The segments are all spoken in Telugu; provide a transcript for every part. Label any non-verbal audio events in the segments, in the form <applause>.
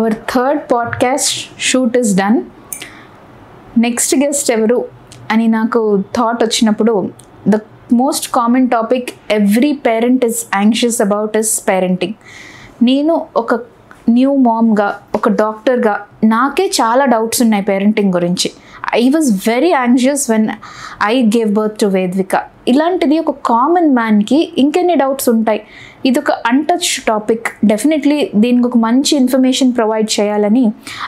Our third podcast shoot is done next guest ఎవరు అని నాకు థాట్ వచ్చినప్పుడు the most common topic every parent is anxious about is parenting నేను ఒక న్యూ మామ్గా ఒక డాక్టర్గా నాకే చాలా డౌట్స్ ఉన్నాయి పేరెంటింగ్ గురించి. I was very anxious when I gave birth to Vedvika ఇలాంటిది ఒక కామన్ మ్యాన్కి ఇంకెన్ని డౌట్స్ ఉంటాయి? ఇది ఒక అన్టచ్ టాపిక్ డెఫినెట్లీ దీనికి ఒక మంచి ఇన్ఫర్మేషన్ ప్రొవైడ్ చేయాలని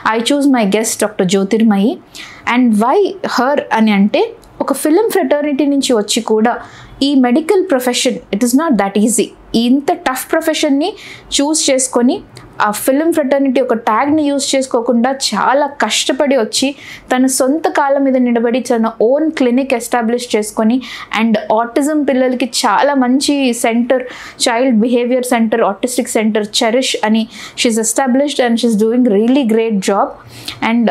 I choose my guest doctor Jyothirmayi and why her అని అంటే ఒక ఫిలిం ఫ్రెటర్నిటీ నుంచి వచ్చి కూడా ఈ medical profession it is not that easy ఇంత టఫ్ ప్రొఫెషన్ని చూస్ చేసుకొని ఆ ఫిలిం ఫ్రెటర్నిటీ ఒక ట్యాగ్ని యూజ్ చేసుకోకుండా చాలా కష్టపడి వచ్చి తన సొంత కాళ్ళ మీద నిలబడి తన ఓన్ క్లినిక్ ఎస్టాబ్లిష్ చేసుకొని అండ్ ఆటిజం పిల్లలకి చాలా మంచి centre child behaviour centre autistic centre cherish అని she's established and she's doing really great job and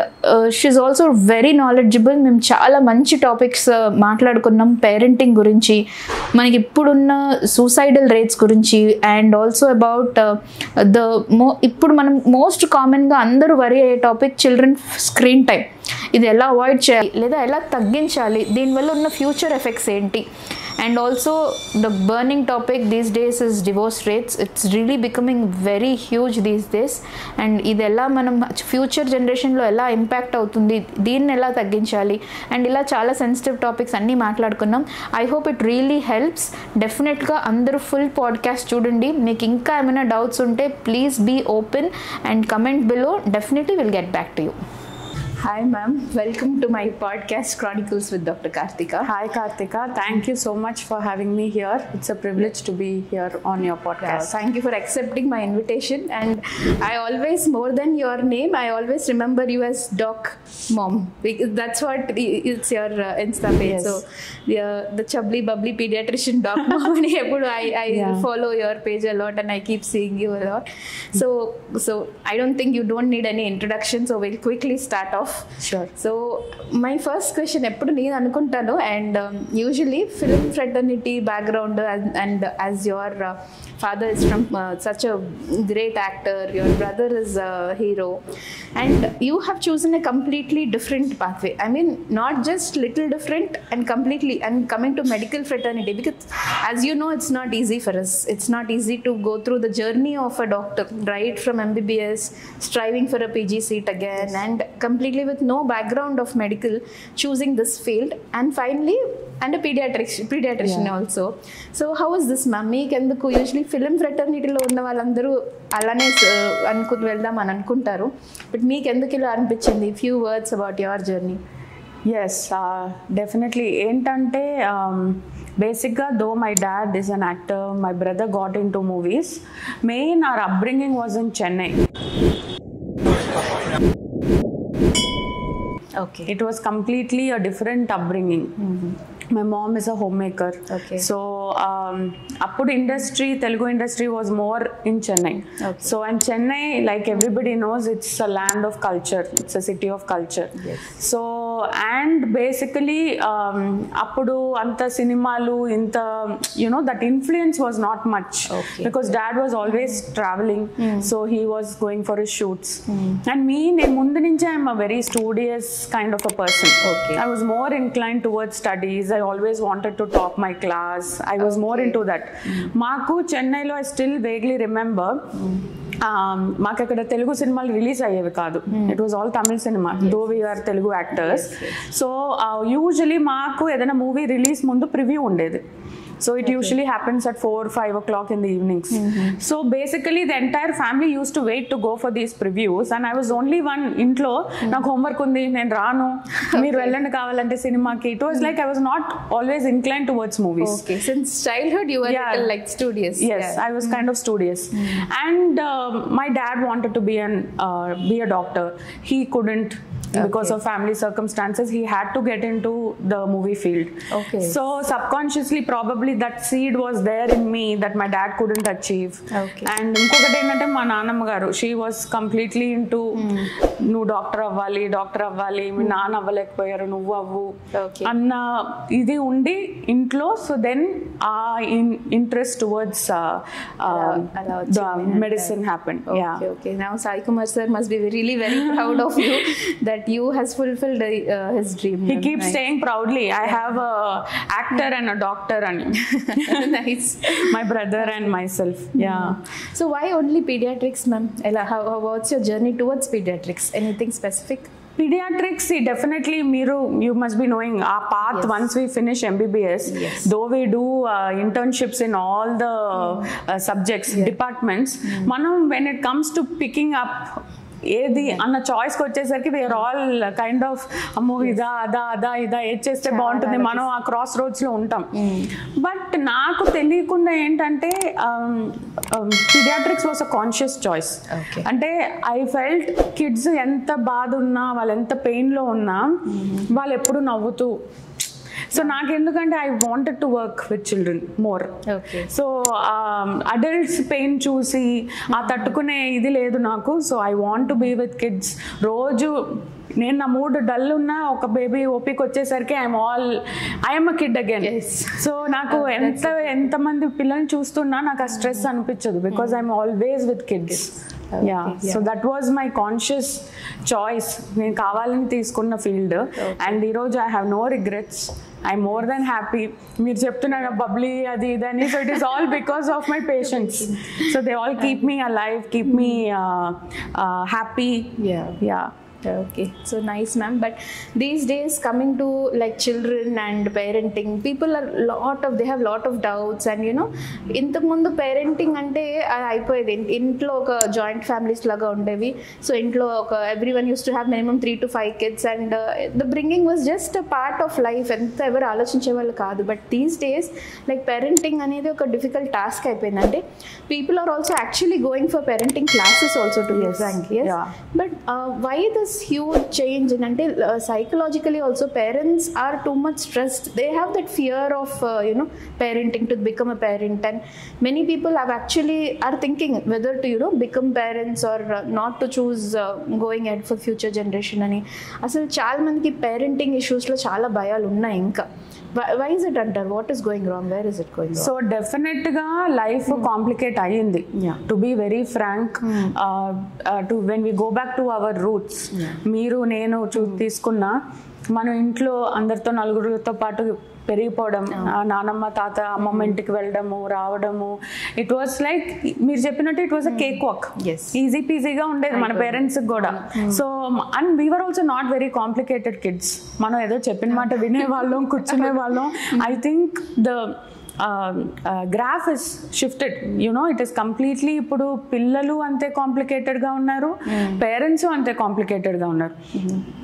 she's also very knowledgeable మేము చాలా మంచి టాపిక్స్ uh, మాట్లాడుకున్నాం పేరెంటింగ్ గురించి మనకి ఇప్పుడున్న సూసైడల్ రేట్స్ గురించి అండ్ ఆల్సో అబౌట్ ద మో ఇప్పుడు మనం మోస్ట్ కామన్గా అందరూ వరి అయ్యే టాపిక్ చిల్డ్రన్ స్క్రీన్ టైం ఇది ఎలా అవాయిడ్ చేయాలి లేదా ఎలా తగ్గించాలి? దీనివల్ల ఉన్న ఫ్యూచర్ ఎఫెక్ట్స్ ఏంటి? And also the burning topic these days is divorce rates it's really becoming very huge these days and ఇది ఎలా మనం ఫ్యూచర్ జనరేషన్లో ఎలా ఇంపాక్ట్ అవుతుంది దీన్ని ఎలా తగ్గించాలి అండ్ ఇలా చాలా సెన్సిటివ్ టాపిక్స్ అన్నీ మాట్లాడుకున్నాం I hope it really helps డెఫినెట్గా అందరూ ఫుల్ పాడ్కాస్ట్ చూడండి మీకు ఇంకా ఏమైనా డౌట్స్ ఉంటే please be open and comment below definitely will get back to you Hi, ma'am. Welcome to my podcast, Chronicles with Dr. Kartika. Hi, Kartika. Thank you so much for having me here. It's a privilege to be here on your podcast. Thank you for accepting my invitation. And I always, more than your name, I always remember you as Doc Mom. That's what it's your uh, Insta page. So, the, uh, the chubbly bubbly pediatrician Doc Mom. <laughs> <laughs> I, follow your page a lot and I keep seeing you a lot. So, so I don't think you don't need any introduction. So, we'll quickly start off. Off so my first question ఎప్పుడు నేను అనుకుంటాను and usually film fraternity background and as your father is from uh, such a great actor, your brother is a hero, and you have chosen a completely different pathway. I mean, not just little different and completely, and coming to medical fraternity because, as you know, it's not easy for us. It's not easy to go through the journey of a doctor, right from MBBS, striving for a PG seat again, and completely with no background of medical, choosing this field, and finally, and a pediatric pediatrician yeah. also. So, how is this, mummy? Can the co usually film ఫ్రెటర్నిటీలో ఉన్న వాళ్ళందరూ అలానే అనుకుని వెళ్దాం అని అనుకుంటారు. బట్ మీకు ఎందుకు ఇలా అనిపించింది? Few words about your journey Yes, uh, definitely. ఏంటంటే బేసిక్గా though my dad is an actor my brother got into movies main our upbringing was in Chennai okay it was completely a different upbringing. My mom is a homemaker. Okay. so um, అప్పుడు industry Telugu industry was more in Chennai. So and Chennai like everybody knows it's a land of culture it's a city of culture so and basically అప్పుడు అంత సినిమాలు ఇంత you know that influence was not much. Because dad was always travelling so he was going for shoots and me నేను ముందు నుంచే I'm a very studious kind of a person Okay. I was more inclined towards studies. I always wanted to top my class. I was more into that. మాకు చెన్నైలో ఐ స్టిల్ వేగ్లీ రిమెంబర్ మాకు అక్కడ తెలుగు సినిమాలు రిలీజ్ అయ్యేవి కాదు it was all Tamil cinema though we're Telugu actors so usually మాకు ఏదైనా మూవీ రిలీజ్ ముందు ప్రివ్యూ ఉండేది So it usually happens at four five o'clock in the evenings so basically the entire family used to wait to go for these previews and I was only one ఇంట్లో నాకు హోంవర్క్ ఉంది నేను రాను మీరు వెళ్ళండి కావాలంటే సినిమాకి it was like I was not always incline towards movies okay since childhood you are Yeah. Like studious yes i was kind of studious and uh, my dad wanted to be an uh, be a doctor he couldn't of family circumstances he had to get into the movie field Okay. So subconsciously probably that seed was there in me that my dad couldn't achieve Okay. And ఇంకొకటి ఏంటంటే మా నాన్నమ్మ గారు షీ వాస్ కంప్లీట్లీ ఇంటూ నువ్వు డాక్టర్ అవ్వాలి డాక్టర్ అవ్వాలి మీ నాన్న అవ్వలేకపోయారు నువ్వు అవ్వు Okay. అన్న ఇది ఉండి ఇంట్లో సో దెన్ ఆ interest towards. Medicine happen yeah Okay, okay. Now Sai Kumar sir must be really very <laughs> proud of you that you has fulfilled uh, his dream. He keeps saying proudly, I have a actor and a doctor and <laughs> nice. my brother and myself. Yeah. So why only pediatrics, ma'am? Ella, How, how, what's your journey towards pediatrics? Anything specific? Pediatrics, see, definitely Miru, you must be knowing our path Yes. once we finish MBBS. Yes. Though we do uh, internships in all the uh, subjects, departments, మనం when it comes to picking up ఏది అన్న చాయిస్కి వచ్చేసరికి వీఆర్ ఆల్ కైండ్ ఆఫ్ అమ్మో ఇదా అదా అదా ఇదా ఏది చేస్తే బాగుంటుంది మనం ఆ క్రాస్ రోడ్స్లో ఉంటాం. బట్ నాకు తెలియకుండా ఏంటంటే paediatrics was a conscious choice. అంటే ఐ ఫెల్ట్ కిడ్స్ ఎంత బాధ ఉన్నా వాళ్ళు ఎంత పెయిన్లో ఉన్నా వాళ్ళు ఎప్పుడు నవ్వుతూ so నాకెందుకంటే I wanted to work with children more. So adults pain చూసి ఆ తట్టుకునే ఇది లేదు నాకు. So I want to be with kids రోజు నేను నా మూడు డల్ ఉన్నా ఒక బేబీ ఓపిక వచ్చేసరికి I'm all I'm a kid again. So నాకు ఎంత ఎంతమంది పిల్లల్ని చూస్తున్నా నాకు ఆ స్ట్రెస్ అనిపించదు because I'm always with kids yeah so that was my conscious choice నేను కావాలని తీసుకున్న ఫీల్డ్ అండ్ ఈరోజు I have no regrets I more than happy మీరు చెప్తున్నారు బబ్లీ అది ఇది అని. So it is all because of my patients so they all keep me alive keep me happy Yeah. Yeah Okay, so nice, ma'am. But these days, coming to like children and parenting, people are lot of they have lot of doubts, and you know, ఇంతకు ముందు పేరెంటింగ్ అంటే అయిపోయేది. ఇంట్లో ఒక జాయింట్ ఫ్యామిలీస్ లాగా ఉండేవి. సో ఇంట్లో ఒక everyone used to have minimum three to five kids and the bringing was just a part of life ఎంత ఎవరు ఆలోచించే వాళ్ళు కాదు. But these days like parenting అనేది ఒక డిఫికల్ట్ టాస్క్ అయిపోయింది. అంటే people are also actually going for parenting classes also to Yes. Frank yes? Yeah. but this huge change ఏంటంటే psychologically also parents are too much stressed they have that fear of you know parenting to become a parent and many people have actually are thinking whether to you know become parents or not to choose going ahead for future generation అని అసలు చాలా మందికి పేరెంటింగ్ ఇష్యూస్లో చాలా భయాలు ఉన్నాయి ఇంకా. వై ఇస్ ఇట్ అంటారు what is going wrong where is it going so డెఫినెట్గా లైఫ్ కాంప్లికేట్ అయ్యింది. To be very frank to when we go back to our roots మీరు నేను చూ తీసుకున్న మనం ఇంట్లో అందరితో నలుగురితో పాటు పెరిగిపోవడం నానమ్మ తాత అమ్మమ్మ ఇంటికి వెళ్ళడము రావడము. ఇట్ వాస్ లైక్ మీరు చెప్పినట్టు it was a cake walk. Easy పీజీగా ఉండేది మన పేరెంట్స్ కూడా. So and we're also not very complicated kids మనం ఏదో చెప్పిన మాట <laughs> వినేవాళ్ళం కూర్చునే వాళ్ళం I <laughs> think the graph is shifted you know it is completely ఇప్పుడు పిల్లలు అంతే కాంప్లికేటెడ్గా ఉన్నారు పేరెంట్స్ అంతే కాంప్లికేటెడ్గా ఉన్నారు.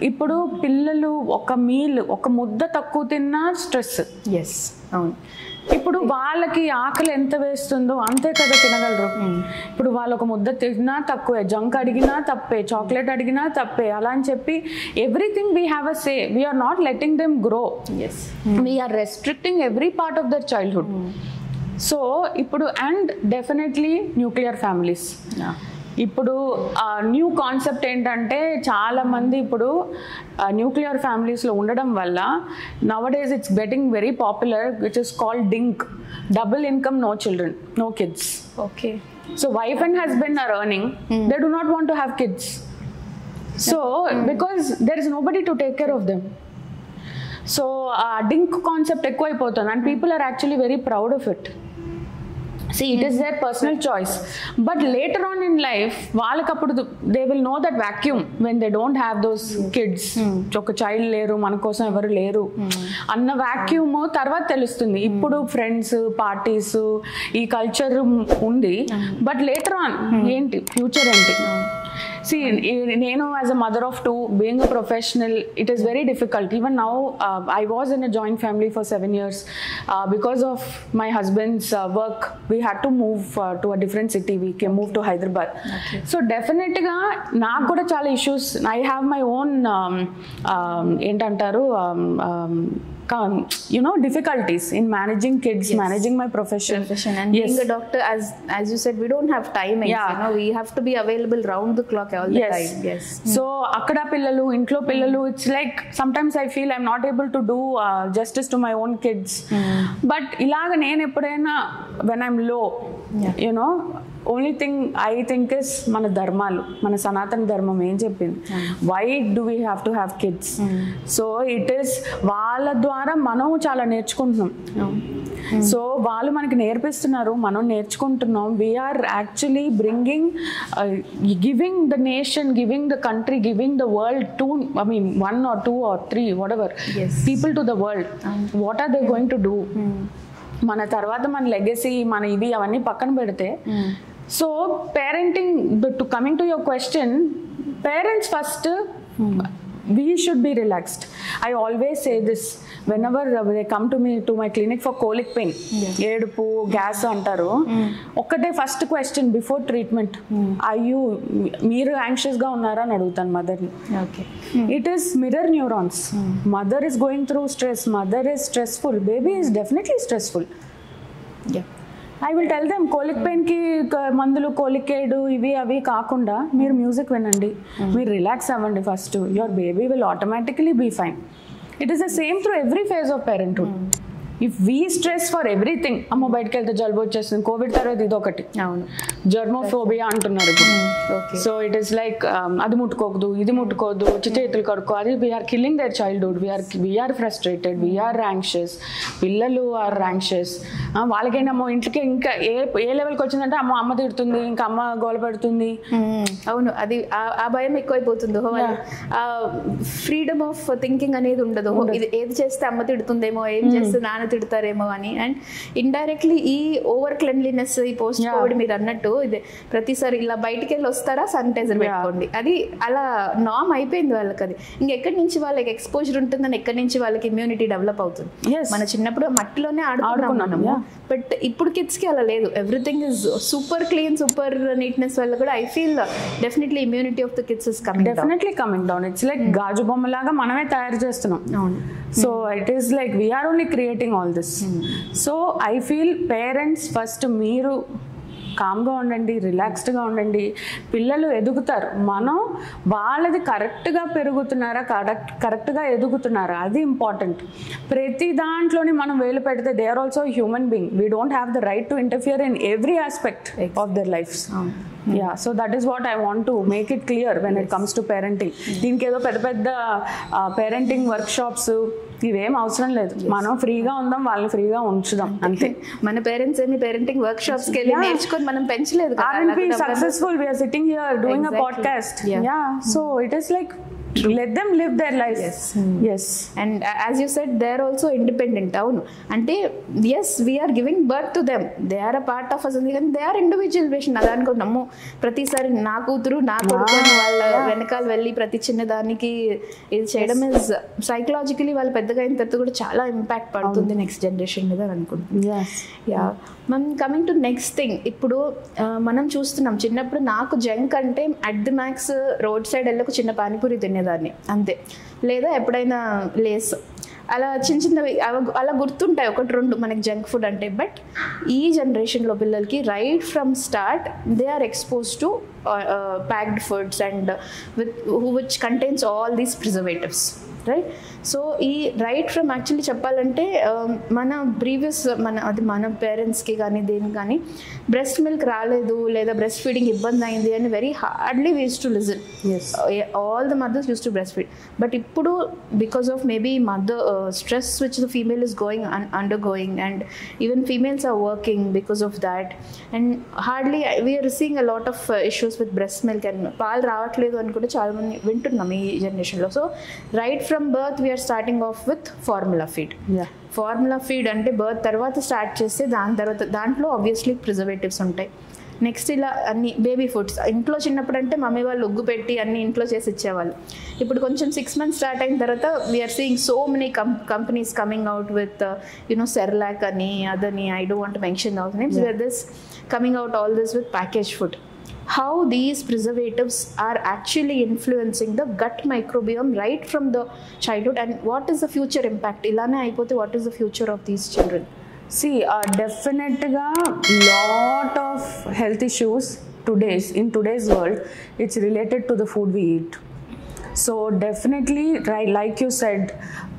ఇప్పుడు పిల్లలు ఒక మీల్ ఒక ముద్ద తక్కువ తిన్నా స్ట్రెస్ ఎస్ అవును. ఇప్పుడు <laughs> వాళ్ళకి ఆకలి ఎంత వేస్తుందో అంతే కదా తినగలరు. ఇప్పుడు వాళ్ళు ఒక ముద్ద తిన్నా తక్కువే జంక్ అడిగినా తప్పే చాక్లెట్ అడిగినా తప్పే అలా అని చెప్పి everything we have a say we're not letting them grow. As we're restricting every part of their childhood so ఇప్పుడు అండ్ డెఫినెట్లీ న్యూక్లియర్ ఫ్యామిలీస్ ఇప్పుడు న్యూ కాన్సెప్ట్ ఏంటంటే చాలా మంది ఇప్పుడు న్యూక్లియర్ ఫ్యామిలీస్లో ఉండడం వల్ల nowadays it's getting very popular which is called DINK double income no children no kids okay so wife and husband are earning they do not want to have kids so because there is nobody to take care of them so ఆ డింక్ కాన్సెప్ట్ ఎక్కువైపోతుంది. And people are actually very proud of it see it is their personal choice but later on in life వాళ్ళకి అప్పుడు they will know that vacuum when they don't have those kids ఒక చైల్డ్ లేరు మన కోసం ఎవరు లేరు. అన్న వ్యాక్యూమ్ తర్వాత తెలుస్తుంది. ఇప్పుడు ఫ్రెండ్స్ పార్టీస్ ఈ కల్చర్ ఉంది. బట్ లేటర్ ఆన్ ఏంటి? ఫ్యూచర్ ఏంటి? సి నేను as a mother of two being a professional it is very difficult even now I was in a joint family for seven years because of my husband's work we had to move to a different city we can move to Hyderabad so డెఫినెట్గా నాకు కూడా చాలా issues I have my own ఏంటంటారు you know difficulties in managing kids managing my profession profession and being a doctor as as you said we don't have timings Yeah. you know we have to be available round the clock all the time yes so అక్కడ పిల్లలు ఇంట్లో పిల్లలు it's like sometimes I feel I'm not able to do justice to my own kids but ఇలాగ నేను ఎప్పుడైనా వెన్ ఐమ్లో Yeah. You know only thing I think is మన ధర్మాలు మన సనాతన ధర్మం ఏం చెప్పింది? Why do we have to have kids so it is వాళ్ళ ద్వారా మనం చాలా నేర్చుకుంటున్నాం. సో వాళ్ళు మనకి నేర్పిస్తున్నారు మనం నేర్చుకుంటున్నాం. We are actually bringing giving the nation giving the country giving the world to I mean one or two or three whatever. People to the world what are they going to do మన తర్వాత మన లెగసీ మన ఇవి అవన్నీ పక్కన పెడితే so parenting to coming to your question parents first we should be relaxed I always say this whenever they come to me to my clinic for colic pain ఏడుపు గ్యాస్ అంటారు. ఒక్కటే ఫస్ట్ క్వశ్చన్ బిఫోర్ ట్రీట్మెంట్ అయ్యూ మీరు యాంగ్షియస్గా ఉన్నారా అని అడుగుతాను మదర్ని is mirror neurons. Mother is going through stress. Mother is stressful. Baby is definitely stressful. Yeah. I will tell them colic పెయిన్కి మందులు కోలికేడు ఇవి అవి కాకుండా మీరు మ్యూజిక్ వినండి. మీరు రిలాక్స్ అవ్వండి first your baby will automatically be fine It is the same through every phase of parenthood. Mm. If we stress for everything అమ్మ బయటకు వెళ్తే జలుబు వచ్చేస్తుంది. కోవిడ్ తర్వాత ఇది ఒకటి అవును. జర్మోఫోబియా అంటున్నారు ఇప్పుడు. సో ఇట్ ఈస్ లైక్ అది ముట్టుకోకూడదు ఇది ముట్టుకోవద్దు చేతులు కడుక్కో. అది we're killing their childhood we're we're frustrated we're anxious పిల్లలు ఆర్ యాంగ్షియస్ వాళ్ళకైనా ఇంటికి ఇంకా ఏ ఏ లెవెల్కి వచ్చిందంటే అమ్మ అమ్మ తిడుతుంది ఇంకా అమ్మ గోల పెడుతుంది. మ్మ్. అవును. అది ఆ- భయం ఎక్కువైపోతుంది. ఫ్రీడమ్ ఆఫ్ థింకింగ్ అనేది ఉండదు. ఏది చేస్తే అమ్మ తిడుతుందేమో ఏం చేస్తే నాన్న తిడతారేమో అని. అండ్ ఇండైరెక్ట్లీ ఈ ఓవర్ క్లెన్లీనెస్ ఈ పోస్ట్. కోవిడ్ మీరు అన్నట్టు ఇది ప్రతిసారి ఇలా బయటికి వెళ్ళి వస్తారా శానిటైజర్. పెట్టుకోండి. అది అలా నామ్ అయిపోయింది వాళ్ళకి అది. ఇంకెక్కడి నుంచి వాళ్ళకి ఎక్స్పోజర్ ఉంటుందని ఎక్కడి నుంచి వాళ్ళకి ఇమ్యూనిటీ డెవలప్ అవుతుంది. మన చిన్నప్పుడు మట్టిలోనే ఆడుకున్నాం ఆడుకున్నాం, మనము. Yeah. బట్ ఇప్పుడు కిడ్స్కి అలా లేదు. Everything is super clean super neatness వల్ల కూడా I feel definitely immunity of the kids is coming definitely coming down it's like గాజు బొమ్మలాగా మనమే తయారు చేస్తున్నాం. అవును. So it is like we are only creating all this so I feel parents first మీరు కామ్గా ఉండండి రిలాక్స్డ్గా ఉండండి. పిల్లలు ఎదుగుతారు. మనం వాళ్ళది కరెక్ట్గా పెరుగుతున్నారా కరెక్ట్ కరెక్ట్గా ఎదుగుతున్నారా? అది ఇంపార్టెంట్ ప్రతి దాంట్లోని మనం వేలు పెడితే they are also human being we don't have the right to interfere in every aspect of their lives yeah so that is what I want to make it clear when it comes to parenting దీనికి ఏదో పెద్ద పెద్ద పేరెంటింగ్ వర్క్ షాప్స్ ఇవేం అవసరం లేదు. మనం ఫ్రీగా ఉందాం వాళ్ళని ఫ్రీగా ఉంచుదాం అంతే. మన పేరెంట్స్ ఏమి పేరెంటింగ్ వర్క్ షాప్స్కి వెళ్ళి. నేర్చుకొని మనం పెంచలేదు అలాగే డబ్బులు- successful? We are sitting here doing Exactly. a podcast. Yeah. yeah. Like let them live their life Yes. yes. And as you said they are also independent అవును. అంటే yes we are giving birth to them they are a part of us కానీ దే ఆర్ ఇండివిజువల్ పేషన్ అది అనుకుంటున్నాము ప్రతిసారి నా కూతురు నా కొడుకు అని వాళ్ళ వెనకాల వెళ్ళి ప్రతి చిన్న దానికి ఇది చేయడం ఇస్ సైకలాజికలీ వాళ్ళు పెద్దగా అయిన తర్వాత కూడా చాలా ఇంపాక్ట్ పడుతుంది నెక్స్ట్ జనరేషన్ మీద అని అనుకుంటున్నాను. Yes. యా మనం కమింగ్ టు నెక్స్ట్ థింగ్ ఇప్పుడు మనం చూస్తున్నాం చిన్నప్పుడు నాకు జంక్ అంటే at the max road side వెళ్ళి ఒక చిన్న పానీపూరి తినేదాన్ని అంతే. లేదా ఎప్పుడైనా లేస్. అలా చిన్న చిన్నవి అలా గుర్తుంటాయి ఒకటి రెండు మనకి జంక్ ఫుడ్ అంటే. బట్ ఈ జనరేషన్లో పిల్లలకి right from start they are expose to packed foods and with which contains all these preservatives right so ఈ రైట్ ఫ్రమ్ యాక్చువల్లీ చెప్పాలంటే ఆ, మన ప్రీవియస్ మన అది మన పేరెంట్స్కి కానీ దేనికి కానీ బ్రెస్ట్ మిల్క్ రాలేదు లేదా బ్రెస్ట్ ఫీడింగ్ ఇబ్బంది అయింది అని very hardly we used to listen Yes. All the mothers use to breast feed but ఇప్పుడు because of maybe mother stress which the female is going under going and even females are working because of that and hardly we are seeing a lot of issues with breast milk and పాలు రావట్లేదు అని కూడా చాలా మంది వింటున్నాం ఈ జనరేషన్లో so right from birth we are starting of with formula feed formula feed అంటే బర్త్ తర్వాత స్టార్ట్ చేస్తే దాని తర్వాత దాంట్లో ఆబ్వియస్లీ ప్రిజర్వేటివ్స్ ఉంటాయి. నెక్స్ట్ ఇలా అన్ని బేబీ ఫుడ్స్ ఇంట్లో చిన్నప్పుడు అంటే మమ్మీ వాళ్ళు ఉగ్గు పెట్టి అన్ని ఇంట్లో చేసి ఇచ్చేవాళ్ళు. ఇప్పుడు కొంచెం సిక్స్ మంత్స్ స్టార్ట్ అయిన తర్వాత we are seeing so many com companies coming out with you know Cerelac అని అదని I don't want mention out names with this coming out all this with package food how these preservatives are actually influencing the gut microbiome right from the childhood and what is the future impact? Ilana Aipote, what is the future of these children? See, uh, definitely lot of health issues today's in today's world it's related to the food we eat so definitely rye like you said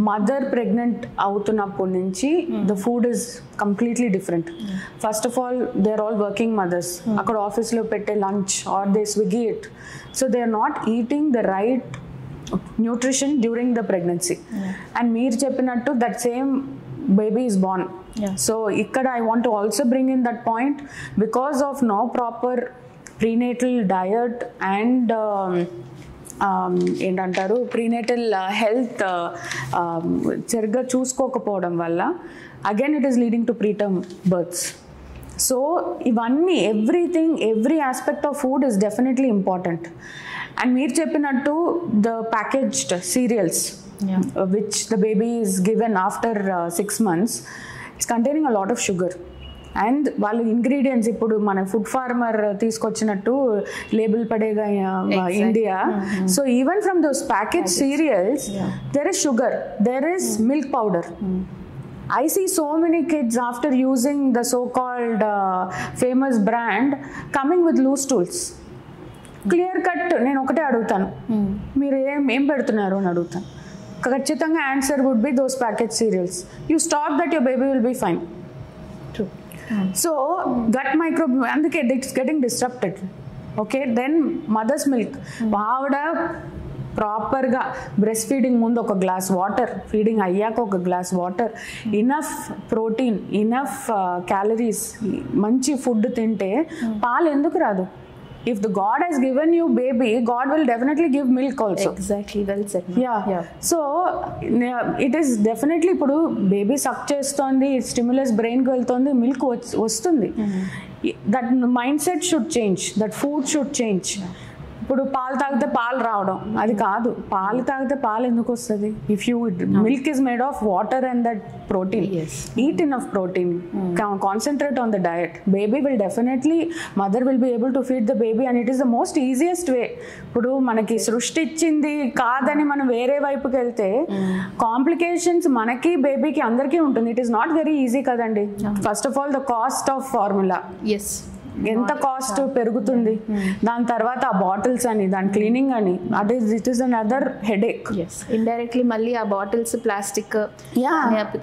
mother pregnant అవుతున్నప్పటి నుంచి the food is completely different first of all they are all working mothers అక్కడ ఆఫీస్లో పెట్టే lunch or they Swiggy it so they are not eating the right nutrition during the pregnancy and మీరు చెప్పినట్టు that same baby is born Yeah. So ఇక్కడ I want also bring in that point because of no proper prenatal diet and ఏంటంటారు ప్రీనేటల్ హెల్త్ సరిగ్గా చూసుకోకపోవడం వల్ల again it is leading to preterm births so ఇవన్నీ everything every aspect of food is definitely important and మీరు చెప్పినట్టు the packaged cereals. Which the baby is given after six months it's containing a lot of sugar and వాళ్ళు ఇంగ్రీడియంట్స్ ఇప్పుడు మన ఫుడ్ ఫార్మర్ తీసుకొచ్చినట్టు label పడేగా. India so even from those package cereals. There is sugar there is milk powder I see so many kids after using the so called uh, famous brand coming with loose stools. Clear cut నేను ఒకటే అడుగుతాను. మీరు ఏం ఏం పెడుతున్నారు అని అడుగుతాను. ఖచ్చితంగా answer would be those packet cereals you stop that your baby will be fine so gut micro అందుకే it's getting disrupted okay then mothers milk ఆవిడ ప్రాపర్గా బ్రెస్ట్ ఫీడింగ్ ముందు ఒక గ్లాస్ వాటర్ ఫీడింగ్ అయ్యాక ఒక glass water enough protein enough calories మంచి ఫుడ్ తింటే పాలు ఎందుకు రాదు? If the God he's given you baby God will definitely give milk also exactly well said. Ma'am. Yeah yeah so it is definitely ఇప్పుడు బేబీ సక్ చేస్తోంది స్టిమ్యులస్ బ్రెయిన్కి వెళ్తోంది మిల్క్ వస్తుంది. That mind set should change that food should change ఇప్పుడు పాలు తాగితే పాలు రావడం. అది కాదు. పాలు తాగితే పాలు ఎందుకు వస్తుంది? If you milk is made of water and that protein. Eat enough protein concentrate on the diet baby will definitely mother will be able to feed the baby and it is the most easiest way ఇప్పుడు మనకి సృష్టి ఇచ్చింది కాదని మనం వేరే వైపుకి వెళ్తే కాంప్లికేషన్స్ మనకి బేబీకి అందరికీ ఉంటుంది. It is not very easy కదండి. First of all the cost of formula yes. ఎంత కాస్ట్ పెరుగుతుంది? దాని తర్వాత ఆ బాటిల్స్ అని దాని క్లీనింగ్ అని at is it is another headache yes indirectly మళ్ళీ ఆ బాటిల్స్ ప్లాస్టిక్.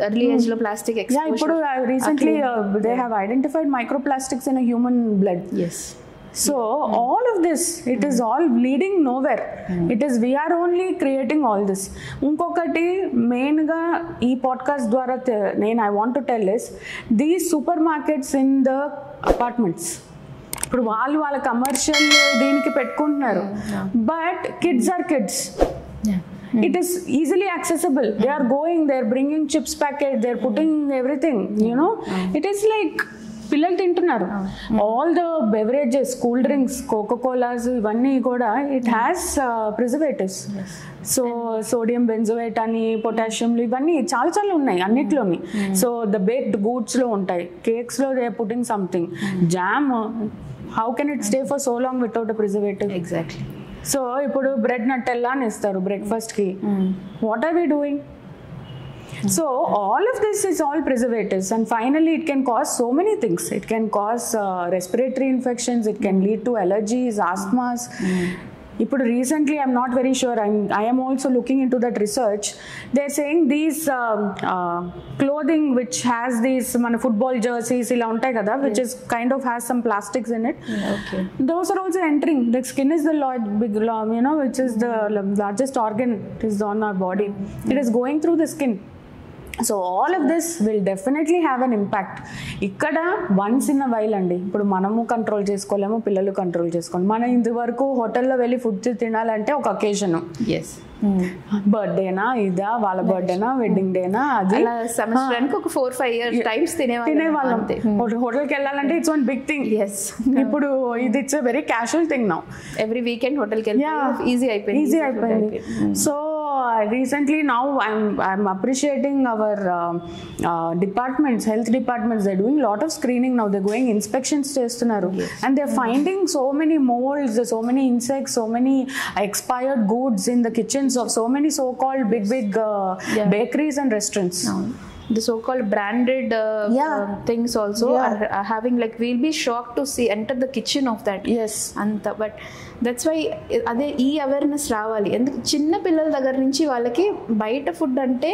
ఎర్లీ ఏజ్లో ప్లాస్టిక్ యా ఇప్పుడు recently they have identified microplastics in human blood yes so all of this it is all leading nowhere it is we're only creating all this ఇంకొకటి మెయిన్గా ఈ పాడ్కాస్ట్ ద్వారా నేను I want tell is the super markets in the apartments ఇప్పుడు వాళ్ళు వాళ్ళ కమర్షియల్ దీనికి పెట్టుకుంటున్నారు. But kids are kids it is easily accessible they are going they are bringing chips packet they are putting everything you know it is like పిల్లలు తింటున్నారు. All the beverages cool drinks Coca Colas ఇవన్నీ కూడా it has preservatives so sodium benzoate అని పొటాషియంలు ఇవన్నీ చాలా చాలా ఉన్నాయి అన్నిట్లోని. సో ద బేక్డ్ గూడ్స్లో ఉంటాయి. కేక్స్లో they putting something jam how can it stay for so long without a preservative exactly so ఇప్పుడు బ్రెడ్ నట్టెల్లా అని ఇస్తారు బ్రేక్ఫాస్ట్కి what are we doing so all of this is all preservatives and finally it can cause so many things it can cause respiratory infections it can lead to allergies asthmas ఇప్పుడు recently I'm not very sure I'm I'm also looking into that research they saying these clothing which has these మన ఫుట్బాల్ జర్సీస్ ఇలా ఉంటాయి కదా which is kind of has some plastics in it okay those are also entering. The skin is the large, big lo- you know which is the l- largest organ it is on our body. It is going through the skin so all of this will definitely have an impact ఇక్కడ వన్స్ ఇన్ అ వైల్ అండి. ఇప్పుడు మనము కంట్రోల్ చేసుకోలేము పిల్లలు కంట్రోల్ చేసుకోలేము మనం ఇంతవరకు హోటల్లో వెళ్ళి ఫుడ్ తినాలంటే ఒక అకేషన్ ఎస్ బర్త్డేనా ఇదా? వాళ్ళ బర్త్డేనా? వెడ్డింగ్ డేనా? అది? సంవత్సరానికి ఒక ఫోర్ ఫైవ్ ఇయర్స్ టైమ్స్ తినేవాళ్ళం తినేవాళ్ళం. అంతే. హోటల్కి వెళ్ళాలంటే it's one big thing yes ఇప్పుడు ఇది it's very casual thing now every weekend హోటల్కి వెళ్ళి ఈజీ అయిపోయింది. ఈజీ అయిపోయింది. So recently now I'm appreciating our departments health departments they doing lot of screening now they going inspections చేస్తున్నారు. And they finding so many moulds so many insects so many expired goods of so many so-called big big uh, yeah. bakeries and restaurants. No the so-called branded uh, yeah. Uh, things also yeah. are, are, having like we'll be shocked to see enter the kitchen of that yes and but that's why అదే ఈ అవేర్నెస్ రావాలి. ఎందుకు? చిన్న పిల్లల దగ్గర నుంచి వాళ్ళకి బయట ఫుడ్ అంటే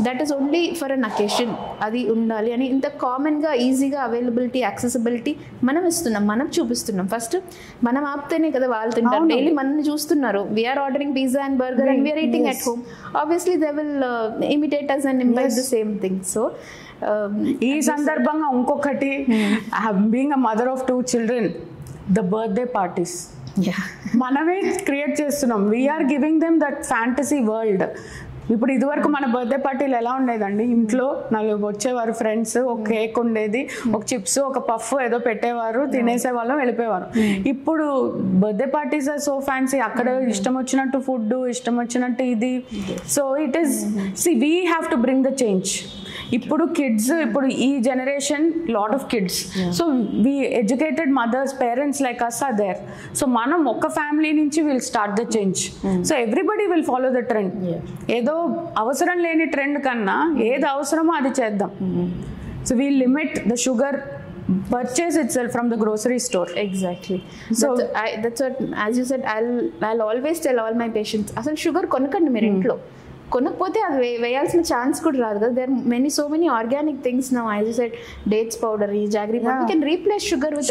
that is only for an occasion అది ఉండాలి. అని ఇంత కామన్గా ఈజీగా అవైలబిలిటీ యాక్సెసిబిలిటీ మనం ఇస్తున్నాం. మనం చూపిస్తున్నాం. ఫస్ట్ మనం ఆపితేనే కదా వాళ్ళు తింటారు. డైలీ మనల్ని చూస్తున్నారు. We're ordering pizza and burger and we're eating. At home obviously they will imitate us and impart the same thing so ఈ సందర్భంగా ఇంకొకటి being a mother of two children the birthday parties మనమే క్రియేట్ చేస్తున్నాం. We're giving them that fantasy world ఇప్పుడు ఇదివరకు మన బర్త్డే పార్టీలు ఎలా ఉండేదండి? ఇంట్లో నలుగురు వచ్చేవారు ఫ్రెండ్స్ ఒక కేక్ ఉండేది ఒక చిప్స్ ఒక పఫ్ ఏదో పెట్టేవారు తినేసే వాళ్ళం వెళ్ళిపోయేవారు ఇప్పుడు birthday parties are so fancy అక్కడ ఇష్టం వచ్చినట్టు ఫుడ్ ఇష్టం వచ్చినట్టు ఇది. So it is see we have to bring the change ఇప్పుడు కిడ్స్ ఇప్పుడు ఈ generation lot of kids so we educated mothers parents like us are there so మనం ఒక ఫ్యామిలీ నుంచి will start the change so everybody will follow the trend ఏదో అవసరం లేని ట్రెండ్ కన్నా ఏది అవసరమో అది చేద్దాం. So we limit the sugar purchase itself from the grocery store exactly So- so that's what as you said I I always tell all my patients అసలు షుగర్ కొనకండి మీరు ఇంట్లో. కొనకపోతే అది వేయాల్సిన ఛాన్స్ కూడా రాదు కదా. There many so many organic things నా యూ సెట్ డేట్స్ పౌడర్ ఈ jaggery powder. Can replace sugar with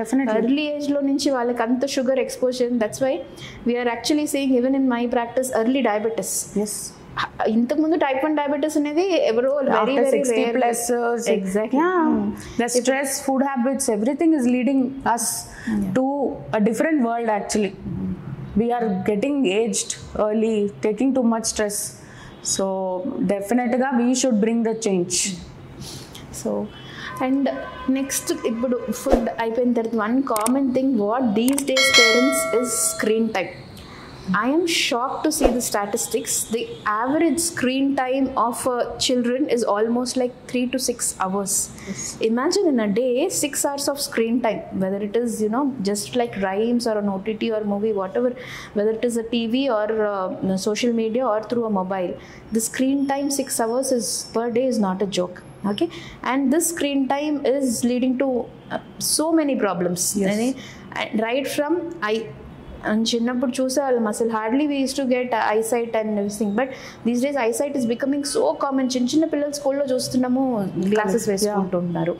definitely. Early ఏజ్లో నుంచి వాళ్ళకి అంత sugar exposure that's why we're actually saying even in my practice early diabetes yes ఇంతకు ముందు టైప్ వన్ డయాబెటీస్ అనేది ఎవరో very very 60 plus uh, Exactly. yeah. Hmm. the stress food habits everything is leading us to a different world actually we are getting aged early taking too much stress so definitely we should bring the change so and next ఇప్పుడు ఫుడ్ అయిపోయిన తర్వాత one common thing what these days parents is screen time I am shocked to see the statistics. The average screen time of uh, children is almost like three to six hours. Yes. Imagine in a day, six hours of screen time, whether it is, you know, just like rhymes or an OTT or movie, whatever, whether it is a TV or uh, social media or through a mobile. The screen time, six hours is per day, is not a joke okay and this screen time is leading to uh, so many problems yes. Eh? right from eye and చిన్నప్పుడు చూసేవాళ్ళం. అసలు hardly we use to get eyesight and everything but these days eyesight is becoming so common చిన్న చిన్న పిల్లలు స్కూల్లో చూస్తున్నాము గ్లాసెస్ వేసుకుంటున్నారు.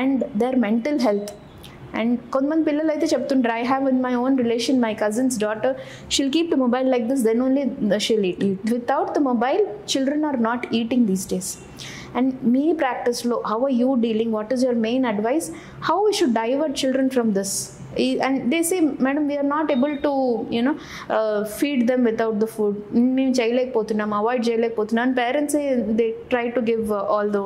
And there mental health and కొంతమంది పిల్లలు అయితే చెప్తుంటారు I have in my own relation my cousin's daughter she'll keep the mobile like this then only she'll eat without the mobile children are not eating these days and me ప్రాక్టీస్లో how are you dealing what is your main advice how we should divert children from this and they say madam we're not able to you know feed them without the food మేము చేయలేకపోతున్నాం అవాయిడ్ చేయలేకపోతున్నాం. Parents they try to give all the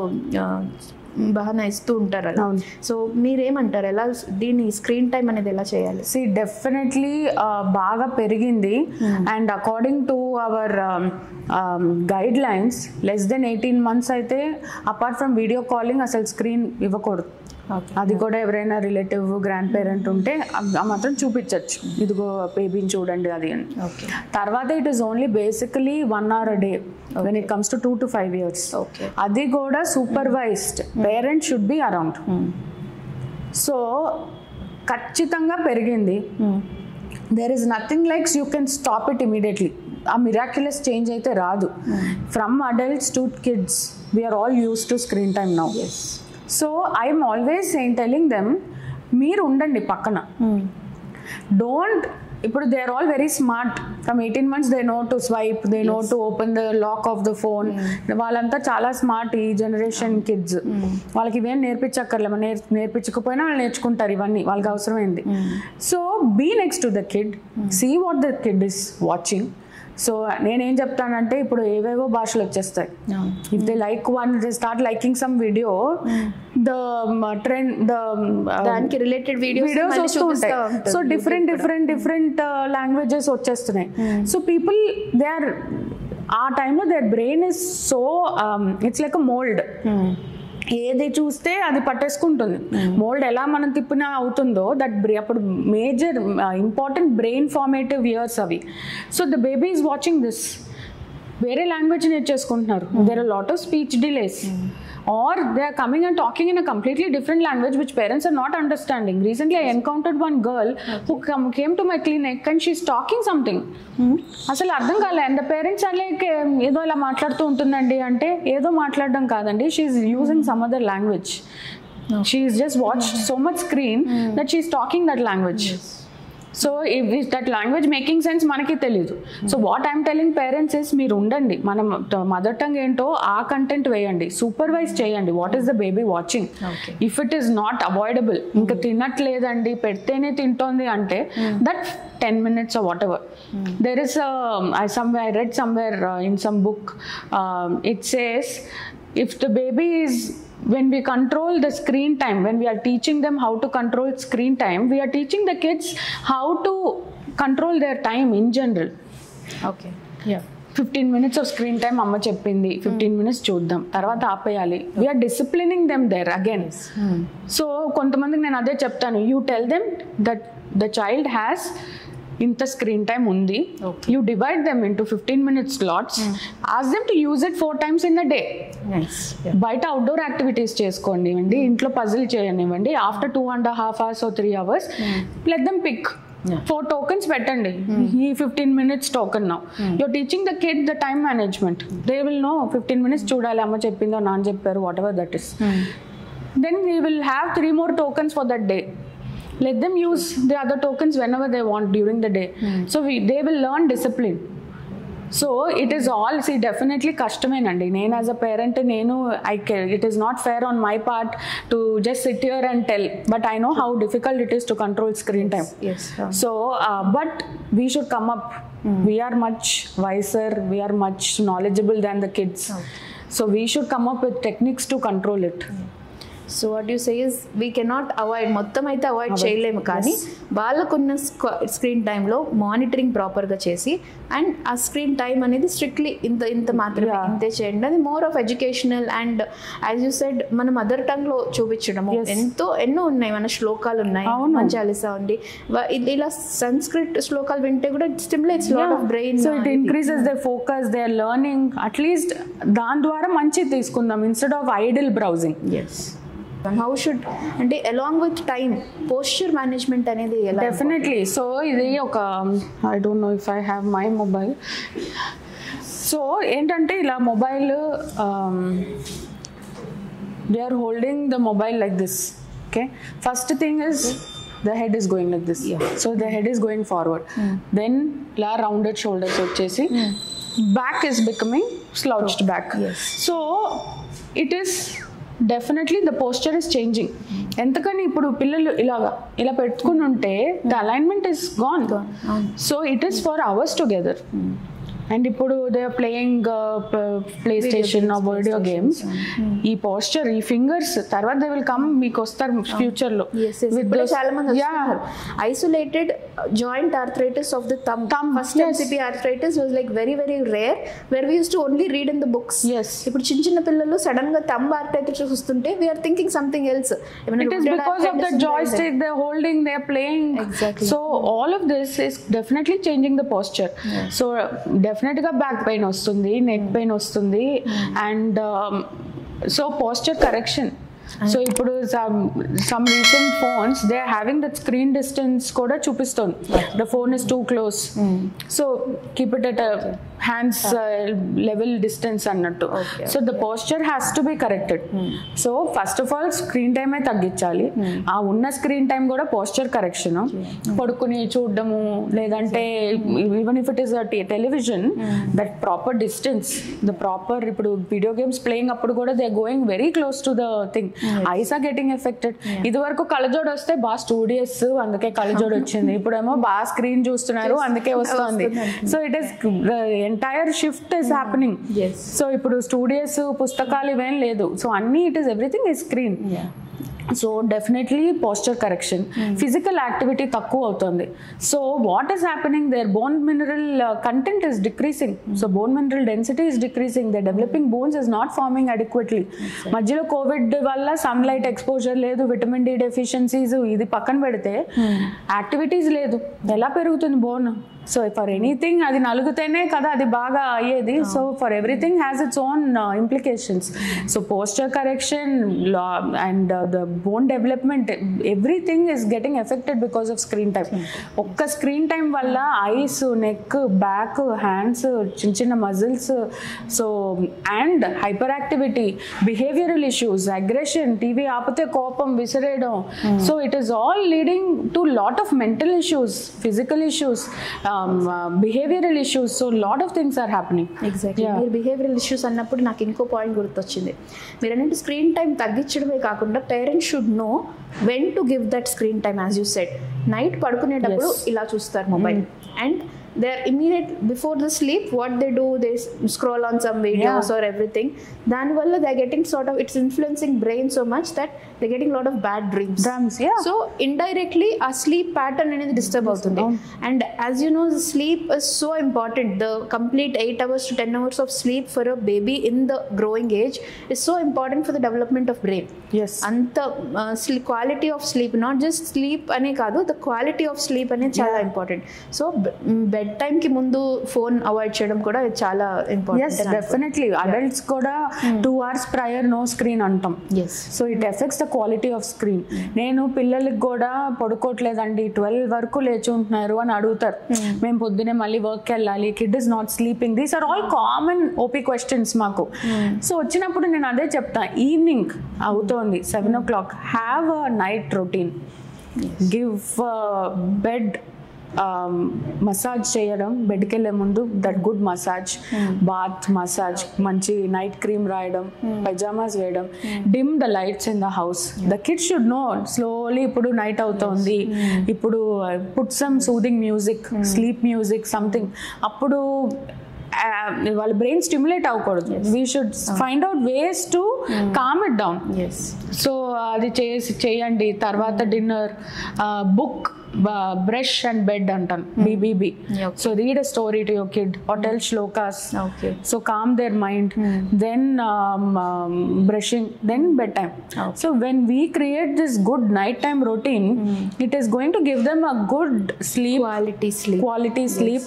బహానా ఇస్తూ ఉంటారు అలా. సో మీరేమంటారు? ఎలా దీన్ని స్క్రీన్ టైం అనేది ఎలా చేయాలి? సి డెఫినెట్లీ బాగా పెరిగింది. And according to our guidelines less than eighteen months అయితే అపార్ట్ ఫ్రమ్ వీడియో కాలింగ్ అసలు స్క్రీన్ ఇవ్వకూడదు. అది కూడా ఎవరైనా రిలేటివ్ గ్రాండ్ పేరెంట్ ఉంటే మాత్రం చూపించవచ్చు ఇదిగో బేబీని చూడండి అది అని. ఓకే తర్వాత it is only basically one hour day when it comes to two to five years. అది కూడా supervised parent should be around so ఖచ్చితంగా పెరిగింది. There is nothing likes you can stop it immediately a miraculous change అయితే రాదు. From adults to kids we're all use to screen time now so I'm always saying telling them మీరు ఉండండి పక్కన. డోంట్ ఇప్పుడు they are all very smart from eighteen months they know to swipe they know to open the lock of the phone వాళ్ళంతా చాలా స్మార్ట్ ఈ జనరేషన్ కిడ్స్ వాళ్ళకి ఇవేం నేర్పించక్కర్లే మనం నేర్ నేర్పించకపోయినా వాళ్ళు నేర్చుకుంటారు ఇవన్నీ వాళ్ళకి అవసరమైంది. So be next to the kid see what the kid is watching so నేనేం చెప్తానంటే ఇప్పుడు ఏవేవో భాషలు వచ్చేస్తాయి. If they like one they start liking some video the trend the దానికి రిలేటెడ్ వీడియోస్ వస్తూ ఉంటాయి. So different different different languages వచ్చేస్తున్నాయి. సో పీపుల్ దే ఆర్ ఆ టైంలో their brain is so it's like a mould ఏది చూస్తే అది పట్టేసుకుంటుంది. మోల్డ్ ఎలా మనం తిప్పినా అవుతుందో దట్ అప్పుడు major important brain formative years అవి. So the baby is watching this వేరే language నేర్చేసుకుంటున్నారు. There are lot of speech delays are they are coming and talking in a completely different language which parents are not understanding recently I encountered one girl who came to my clinic and she's talking something అసలు అర్థం కాలే. అండ్ పేరెంట్స్ లైక్ ఏదో ఇలా మాట్లాడుతూ ఉంటుందండి. అంటే ఏదో మాట్లాడడం కాదండి. She's using some other language she's just watch so much screen that she's talking that language so if that language making sense మనకి తెలియదు so what I'm telling parents is మీరు ఉండండి. మనం మదర్ టంగ్ ఏంటో ఆ కంటెంట్ వేయండి. సూపర్వైజ్ చేయండి. What is the baby watching. If it is not avoidable ఇంకా తినట్లేదండి పెడితేనే తింటోంది అంటే that ten minutes whatever there is I somewhere I read somewhere in some book it says if the baby is when we control the screen time when we are teaching them how to control screen time we are teaching the kids how to control their time in general okay yeah fifteen minutes of screen time అమ్మ చెప్పింది ఫిఫ్టీన్ మినిట్స్ చూద్దాం తర్వాత ఆపేయాలి we're disciplining them there again so కొంతమందికి నేను అదే చెప్తాను you tell them that the child has ఇంత స్క్రీన్ టైం ఉంది. You divide them into fifteen minutes slots ask them to use it four times in the day బయట అవుట్డోర్ యాక్టివిటీస్ చేసుకోనివ్వండి ఇంట్లో పజిల్ చేయనివ్వండి. After two and half hours or three hours let them pick. Four tokens పెట్టండి. ఈ fifteen minutes token now you're teaching the kid the time management they will know fifteen minutes చూడాలి అమ్మ చెప్పిందో నాన్న చెప్పారు whatever that is then we will have three more tokens for that day let them use the other tokens whenever they want during the day so they will learn discipline so it is all see definitely కష్టమేనండి నేను యాజ్ అ పేరెంట్ నేను I it is not fair on my part to just sit here and tell but I know how difficult it is to control screen time yes so but we should come up we're much wiser we're much knowledgeable than the kids so we should come up with techniques to control it so what you says we cannot avoid మొత్తం అయితే అవాయిడ్ చేయలేము కానీ వాళ్ళకున్న స్క్రీన్ టైంలో మానిటరింగ్ ప్రాపర్గా చేసి అండ్ ఆ స్క్రీన్ టైం అనేది స్ట్రిక్ట్లీ ఇంత ఇంత మాత్రమే. ఇంతే చేయండి. అది more of educational and as you said మన మదర్ టంగ్లో చూపించడము. ఎంతో ఎన్నో ఉన్నాయి మన శ్లోకాలు ఉన్నాయి. మన చాలీసా ఉంది ఇలా సంస్కృత్ శ్లోకాలు వింటే కూడా stimulates lot of brain so it increases the focus they learning at least దాని ద్వారా మంచి తీసుకుందాం. Instead of idle browsing yes how should అంటే along with time posture management అనేది డెఫినెట్లీ సో ఇది ఒక I don't know if I have my mobile so ఏంటంటే ఇలా mobile they are holding the mobile like this okay first thing is the head is going like this so the head is going forward then ఇలా రౌండెడ్ షోల్డర్స్ వచ్చేసి back is becoming slouched back. So it is definitely the posture is changing ఎంతకని ఇప్పుడు పిల్లలు ఇలాగా ఇలా పెట్టుకుని ఉంటే the alignment is gone. So it is for hours together and ఇప్పుడు they are playing PlayStation video games ఈ పోస్చర్ ఈ ఫింగర్స్ తర్వాత దే విల్ కమ్ మీకు వస్తారు ఫ్యూచర్లో yes. ఇప్పుడే చాలా మంది isolated joint arthritis of the thumb Thumb, first. MCP arthritis was like very very rare where we use to only read in the books Yes. ఇప్పుడు చిన్న చిన్న పిల్లలు సడన్గా థంబ్ ఆర్థరైటిస్ వస్తుంటే we're thinking something else It is because of the joystick they're holding, they're playing. Exactly. So all of this is definitely changing the posture. So definitely డెఫినెట్గా బ్యాక్ పెయిన్ వస్తుంది నెక్ పెయిన్ వస్తుంది. And so posture correction so ఇప్పుడు some recent phones they are having that screen distance కూడా చూపిస్తుంది the phone is too close so keep it at hands level distance అన్నట్టు. So the posture has to be corrected so first of all screen టైమే తగ్గించాలి. ఆ ఉన్న స్క్రీన్ టైం కూడా పోస్చర్ కరెక్షన్ పడుకుని చూడడము లేదంటే even if it is television that proper distance the proper ఇప్పుడు వీడియో గేమ్స్ ప్లేయింగ్ అప్పుడు కూడా they going very close to the thing eyes are getting affected. ఇది వరకు కళ్ళజోడు వస్తే బాగా స్టూడియస్ అందుకే కళ్ళజోడు వచ్చింది. ఇప్పుడేమో బాగా స్క్రీన్ చూస్తున్నారు అందుకే వస్తుంది. So it is entire shift is happening. So ఇప్పుడు స్టూడియోస్ పుస్తకాలు ఇవేం లేదు. సో అన్ని ఇట్ ఈస్ ఎవ్రీథింగ్ ఈ screen so definitely posture correction physical activity తక్కువ అవుతుంది. So what is happening there bone mineral content is decreasing so bone mineral density is decreasing the developing bones is not forming adequately మధ్యలో కోవిడ్ వల్ల సన్లైట్ ఎక్స్పోజర్ లేదు విటమిన్ డి డెఫిషియన్సీస్ ఇది పక్కన పెడితే యాక్టివిటీస్ లేదు. ఎలా పెరుగుతుంది బోన్ సో ఫర్ ఎనీథింగ్ అది నలుగుతేనే కదా అది బాగా అయ్యేది. So for everything has its own implications so posture correction and the bone development everything is getting affected because of screen time ఒక్క స్క్రీన్ టైం వల్ల ఐస్ నెక్ బ్యాక్ హ్యాండ్స్ చిన్న చిన్న muscles so and hyperactivity behavioural issues aggression TV ఆపితే కోపం విసిరేయడం. So it is all leading to lot of mental issues physical issues behavioural issues so lot of things are happening exactly. మీరు బిహేవియరల్ ఇష్యూస్ అన్నప్పుడు నాకు ఇంకో పాయింట్ గుర్తొచ్చింది. మీరు అన్నట్టు స్క్రీన్ టైం తగ్గించడమే కాకుండా parents should know when to give that screen time as you set night పడుకునేటప్పుడు. ఇలా చూస్తారు mobile and they are immediate before the sleep what they do they scroll on some videos or everything దానివల్ల they getting sort of it's influencing brain so much that they getting lot of bad dreams Dreams, yeah. So indirectly ఆ స్లీప్ ప్యాటర్న్ అనేది డిస్టర్బ్ అవుతుంది. And as you know sleep is so important the complete eight hours to ten hours of sleep for a baby in the growing age is so important for the development of brain అంత quality of sleep not just sleep అనే కాదు ద క్వాలిటీ ఆఫ్ స్లీప్ అనేది చాలా ఇంపార్టెంట్ సో బెడ్ టైంకి ముందు ఫోన్ అవాయిడ్ చేయడం కూడా చాలా ఇంపార్టెంట్ డెఫినెట్లీ అడల్ట్స్ కూడా two hours prior no screen అంటాం. So it affects the quality of screen నేను పిల్లలకి కూడా పడుకోవట్లేదండి ట్వెల్వ్ వరకు లేచి ఉంటున్నారు అని అడుగుతారు. మేము పొద్దునే మళ్ళీ వర్క్కి వెళ్ళాలి kid is not sleeping these are all common OP questions మాకు. సో వచ్చినప్పుడు నేను అదే చెప్తా ఈవినింగ్ అవుతోంది seven o'clock have a night routine give bed massage చేయడం బెడ్కి వెళ్ళే ముందు that good massage bath massage మంచి నైట్ క్రీమ్ రాయడం పైజామాస్ వేయడం dim the lights in the house the kid should know slowly ఇప్పుడు నైట్ అవుతోంది. ఇప్పుడు put some soothing music sleep music something అప్పుడు ఆ, వాళ్ళ బ్రెయిన్ స్టిమ్యులేట్ అవ్వకూడదు. We should find out ways to calm it down so అది చేసి చేయండి. తర్వాత dinner book brush and bed అంటాను B B B Yeah. So read a story to your kid or tell shlokas okay so calm their mind then brushing then bed time so when we create this good night time routine it is going to give them a good sleep quality sleep quality sleep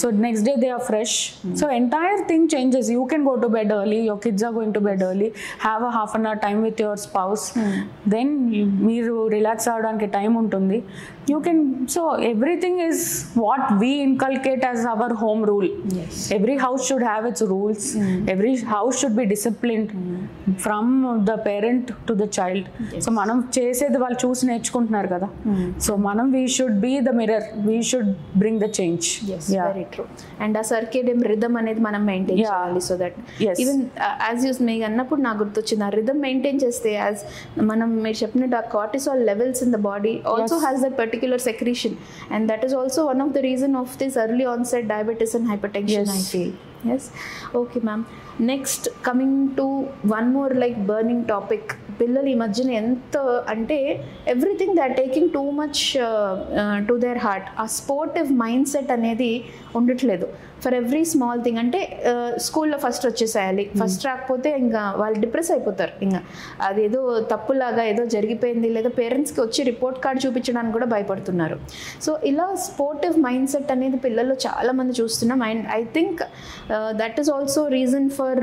so next day they are fresh so entire thing changes you can go to bed early your kids are going to bed early have a half an hour time with your spouse then you- మీరు రిలాక్స్ అవడానికి టైం ఉంటుంది you can so everything is what we inculcate as our home rule Yes. Every house should have its rules every house should be disciplined from the parent to the child so మనం చేసేది వాళ్ళు చూసి నేర్చుకుంటున్నారు కదా. సో మనం we should be the mirror we should bring the change yes very true and ఆ సర్కేడియం రిథమ్ అనేది మనం మెయింటైన్ Yeah. చేయాలి so that Yes. Even as use మీకు అన్నప్పుడు నాకు గుర్తొచ్చింది ఆ రిథమ్ మెయింటైన్ చేస్తే యాజ్ మనం మీరు చెప్పినట్టు ఆ cortisol levels in the body also has that particular and that is also one of the reason of this early onset diabetes and hypertension I Yes. Feel yes okay ma'am next coming to one more like burning topic పిల్లలు ఈ మధ్యన ఎంత అంటే everything they are taking too much to their heart ఆ స్పోర్టివ్ మైండ్ సెట్ అనేది ఉండట్లేదు. ఫర్ ఎవ్రీ స్మాల్ థింగ్ అంటే స్కూల్లో ఫస్ట్ వచ్చేసేయాలి. ఫస్ట్ రాకపోతే ఇంకా వాళ్ళు డిప్రెస్ అయిపోతారు. ఇంకా అదేదో తప్పులాగా ఏదో జరిగిపోయింది లేదా పేరెంట్స్కి వచ్చి రిపోర్ట్ కార్డ్ చూపించడానికి కూడా భయపడుతున్నారు. సో ఇలా స్పోర్టివ్ మైండ్ సెట్ అనేది పిల్లల్లో చాలా మంది చూస్తున్నాం and I think that is also reason for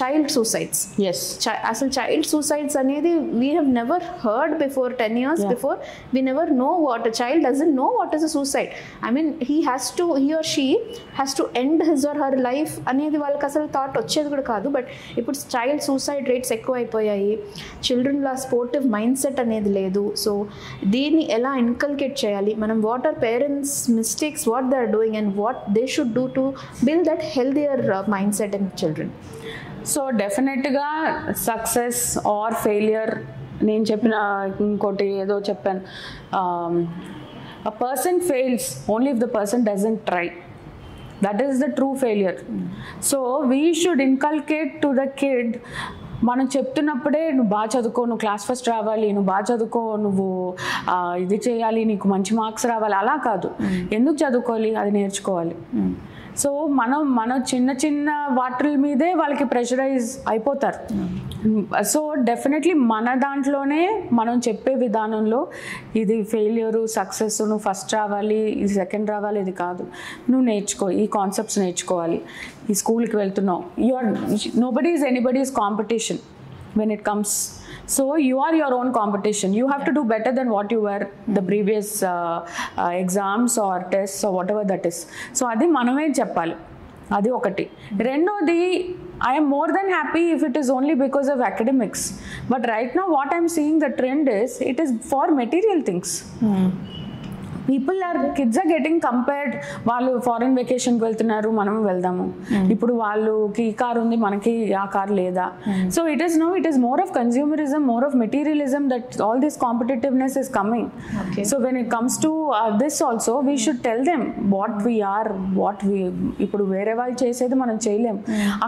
child suicides yes అసలు చైల్డ్ సూసైడ్స్ అనేది we have never heard before ten years. Before we never know what child doesn't know what is a suicide I mean he has to he or she has to end his or her life అనేది వాళ్ళకి అసలు థాట్ వచ్చేది కూడా కాదు. బట్ ఇప్పుడు చైల్డ్ సూసైడ్ రేట్స్ ఎక్కువ అయిపోయాయి చిల్డ్రన్లో స్పోర్టివ్ మైండ్ సెట్ అనేది లేదు. సో దీన్ని ఎలా ఇన్కల్కేట్ చేయాలి? మనం what are parents mistakes what they are doing and what they should do to build that healthier mindset in children so డెఫినెట్గా సక్సెస్ ఆర్ ఫెయిలియర్ నేను చెప్పిన ఇంకోటి ఏదో చెప్పాను. A person fails only if the person doesn't try that is the true failure so we should inculcate to the kid మనం చెప్తున్నప్పుడే నువ్వు బాగా చదువుకో నువ్వు క్లాస్ ఫస్ట్ రావాలి నువ్వు బాగా చదువుకో నువ్వు ఇది చేయాలి నీకు మంచి మార్క్స్ రావాలి. అలా కాదు. ఎందుకు చదువుకోవాలి? అది నేర్చుకోవాలి. సో మనం మన చిన్న చిన్న వాటి మీదే వాళ్ళకి ప్రెషరైజ్ అయిపోతారు. సో డెఫినెట్లీ మన దాంట్లోనే మనం చెప్పే విధానంలో ఇది ఫెయిల్యూరు సక్సెస్ నువ్వు ఫస్ట్ రావాలి ఇది సెకండ్ రావాలి ఇది కాదు. నువ్వు నేర్చుకో ఈ కాన్సెప్ట్స్ నేర్చుకోవాలి. ఈ స్కూల్కి వెళ్తున్నావు. You are nobody is anybody is competition when it comes so you are your own competition you have to do better than what you were the previous uh, uh, exams or tests or whatever that is so అది మనమే చెప్పాలి అది ఒకటి రెండోది I'm more than happy if it is only because of academics but right now what I'm seeing the trend is it is for material things people are kids are getting compared వాళ్ళు ఫారెన్ వెకేషన్కి వెళ్తున్నారు మనం వెళ్దాము. ఇప్పుడు వాళ్ళకి ఈ కార్ ఉంది మనకి ఆ కార్ లేదా? So it is no it is more of consumerism more of materialism that all this competitiveness is coming. So when it comes to this also we should tell them what we are what we ఇప్పుడు వేరే వాళ్ళు చేసేది మనం చేయలేం.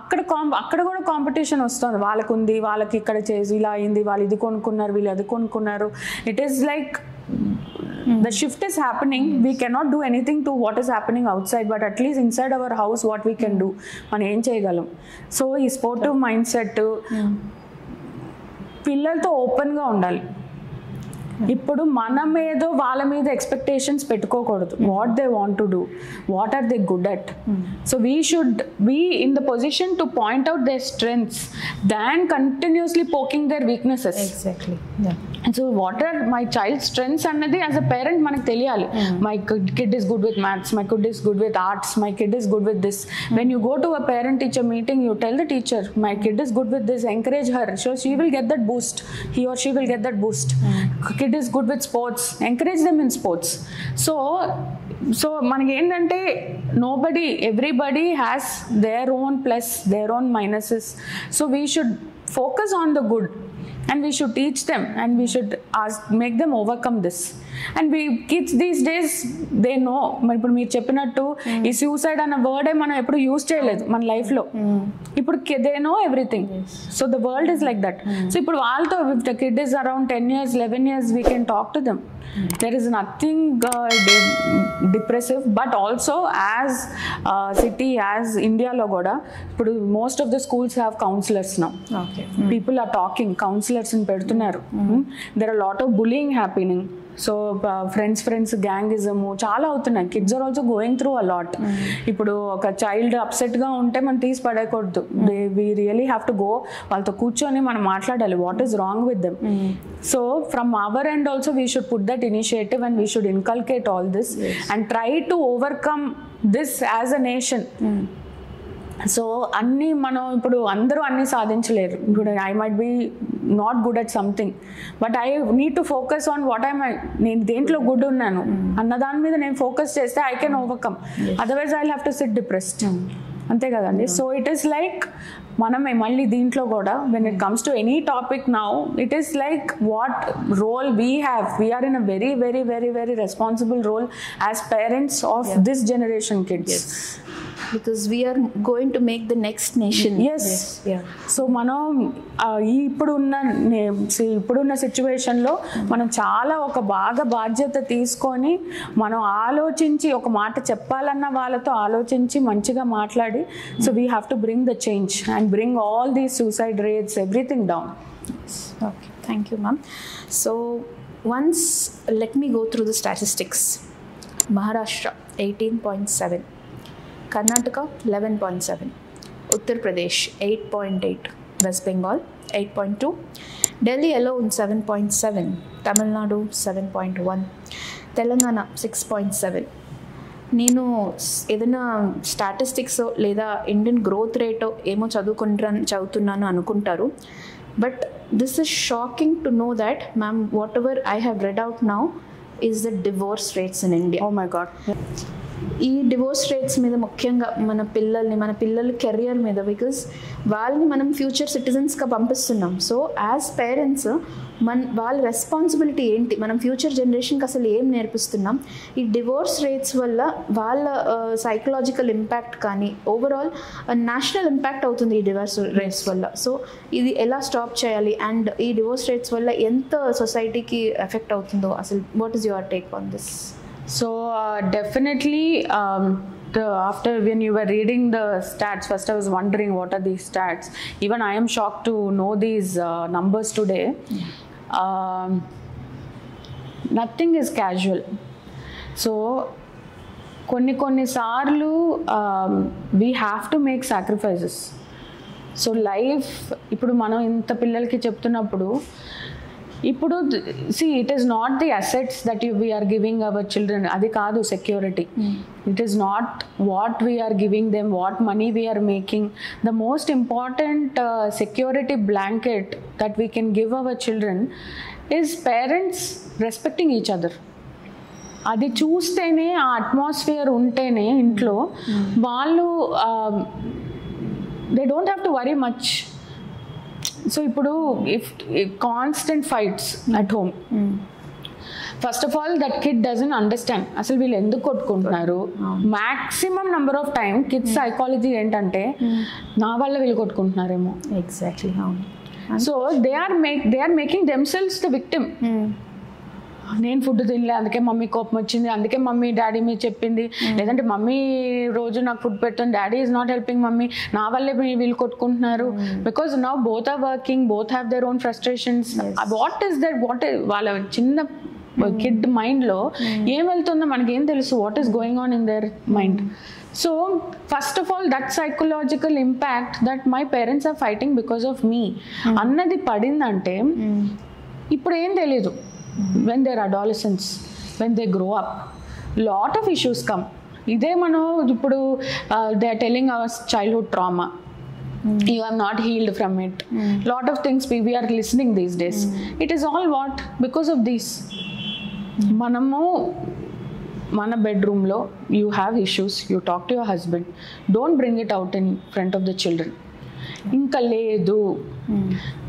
అక్కడ కాం అక్కడ కూడా కాంపిటీషన్ వస్తుంది. వాళ్ళకు ఉంది వాళ్ళకి ఇక్కడ చేసి ఇలా అయింది వాళ్ళు ఇది కొనుక్కున్నారు వీళ్ళు అది కొనుక్కున్నారు. It is like the shift is happening we cannot do anything to what is happening outside but at least inside our house what we can do మనం ఏం చేయగలం సో ఈ స్పోర్టివ్ మైండ్ సెట్ పిల్లలతో ఓపెన్గా ఉండాలి ఇప్పుడు మనం ఏదో వాళ్ళ మీద ఎక్స్పెక్టేషన్స్ పెట్టుకోకూడదు. What they want to do what are they good at so we should be in the position to point out their strengths than continuously poking their weaknesses exactly so what are my child strengths అన్నది యాజ్ అ పేరెంట్ మనకు తెలియాలి. My kid is good with maths my kid is good with arts my kid is good with this when you go to a parent teacher meeting you tell the teacher my kid is good with this encourage her so she will get that boost he or she will get that boost kid is good with sports encourage them in sports so so మనకి ఏంటంటే nobody everybody has their own plus their own minuses so we should focus on the good and we should teach them and we should ask make them overcome this. And we kids these days they know మరి ఇప్పుడు మీరు చెప్పినట్టు ఈ సూసైడ్ అన్న వర్డే మనం ఎప్పుడు యూజ్ చేయలేదు మన లైఫ్లో ఇప్పుడు they know everything so the world is like that so ఇప్పుడు వాళ్ళతో if the kid is around ten years eleven years we can talk to them there is nothing depressive but also as city as ఇండియాలో కూడా ఇప్పుడు most of the schools have counsellors now people are talking counsellors పెడుతున్నారు. There are lot of bullying happening so friends friends gangism చాలా అవుతున్నాయి. Kids are also going through a lot ఇప్పుడు ఒక చైల్డ్ అప్సెట్గా ఉంటే మనం తీసి పడేయకూడదు. We really have to go వాళ్ళతో కూర్చొని మనం మాట్లాడాలి. What is wrong with them so from our end also we should put that initiative and we should inculcate all this and try to overcome this as a nation so అన్నీ మనం ఇప్పుడు అందరూ అన్నీ సాధించలేరు. ఇప్పుడు I might be not good at something but I need to focus on what I my నేను దేంట్లో గుడ్ ఉన్నాను అన్న దాని మీద నేను ఫోకస్ చేస్తే I can overcome otherwise I have to sit depressed అంతే కదండి. సో ఇట్ ఈస్ లైక్ మనమే మళ్ళీ దీంట్లో కూడా when it comes to any topic now it is like what role we have we're in a very very very very responsible role as parents of this generation kids because we're going to make the next nation Yes. So మనం ఇప్పుడున్న సి- ఇప్పుడున్న సిచ్యువేషన్లో మనం చాలా ఒక బాగా బాధ్యత తీసుకొని మనం ఆలోచించి ఒక మాట చెప్పాలన్న వాళ్ళతో ఆలోచించి మంచిగా మాట్లాడి so we have to bring the change and bring all these suicide rates everything down Okay, thank you, ma'am. So, once let me go through the statistics. Karnataka eleven point seven Uttar Pradesh eight point eight West Bengal eight point two Delhi alone seven point seven Tamil Nadu seven point one Telangana six point seven నేను ఏదైనా స్టాటిస్టిక్స్ లేదా ఇండియన్ గ్రోత్ రేటో ఏమో చదువుకుంటా చదువుతున్నాను అనుకుంటారు. But this is shocking to know that ma'am whatever I have read out now is the divorce rates in India oh my God ఈ డివోర్స్ రేట్స్ మీద ముఖ్యంగా మన పిల్లల్ని మన పిల్లల కెరియర్ మీద బికాస్ వాళ్ళని మనం ఫ్యూచర్ సిటిజన్స్గా పంపిస్తున్నాం. సో యాజ్ పేరెంట్స్ మన వాళ్ళ రెస్పాన్సిబిలిటీ ఏంటి? మనం ఫ్యూచర్ జనరేషన్కి అసలు ఏం నేర్పిస్తున్నాం? ఈ డివోర్స్ రేట్స్ వల్ల వాళ్ళ uh, సైకలాజికల్ ఇంపాక్ట్ కానీ ఓవరాల్ నేషనల్ ఇంపాక్ట్ అవుతుంది ఈ డివోర్స్ రేట్స్ వల్ల. సో ఇది ఎలా స్టాప్ చేయాలి? అండ్ ఈ డివోర్స్ రేట్స్ వల్ల ఎంత సొసైటీకి ఎఫెక్ట్ అవుతుందో? అసలు what is your take on this so definitely after when you are reading the stats first I was wondering what are these stats even I'm shock to know these numbers today nothing is casual so కొన్ని కొన్నిసార్లు we have to make sacrifices so life ఇప్పుడు మనం ఇంత పిల్లలకి చెప్తున్నప్పుడు ఇప్పుడు see it is not the assets that you we're giving our children అది కాదు security it is not what we're giving them what money we're making the most important security blanket that we can give our children is parents respecting each other అది చూస్తేనే ఆ అట్మాస్ఫియర్ ఉంటేనే ఇంట్లో వాళ్ళు they don't have to worry much so ఇప్పుడు if constant fights at home first of all that kid doesn't understand అసలు వీళ్ళు ఎందుకు కొట్టుకుంటున్నారు? Maximum number of time kids psychology ఏంటంటే నా వల్ల వీళ్ళు కొట్టుకుంటున్నారేమో. Exactly so they are make they are making themselves the victim నేను ఫుడ్ తినలే అందుకే మమ్మీ కోపం వచ్చింది. అందుకే మమ్మీ డాడీ మీరు చెప్పింది. లేదంటే మమ్మీ రోజు నాకు ఫుడ్ పెడుతుంది. Daddy is not helping mummy. నా వల్లే వీళ్ళు కొట్టుకుంటున్నారు. Because now both are working both have their own frustrations what is that what వాళ్ళ చిన్న కిడ్ మైండ్లో ఏం వెళ్తుందో మనకి ఏం తెలుసు what is going on in their mind so first of all that psychological impact that my parents are fighting because of me అన్నది పడిందంటే ఇప్పుడు ఏం తెలీదు. When there adolescence when they grow up lot of issues come ఇదే మనం ఇప్పుడు they are telling our childhood trauma you have not healed from it lot of things we are listening these days it is all what because of these మనము మన బెడ్రూమ్లో you have issues you talk to your husband don't bring it out in front of the children ఇంకా లేదు.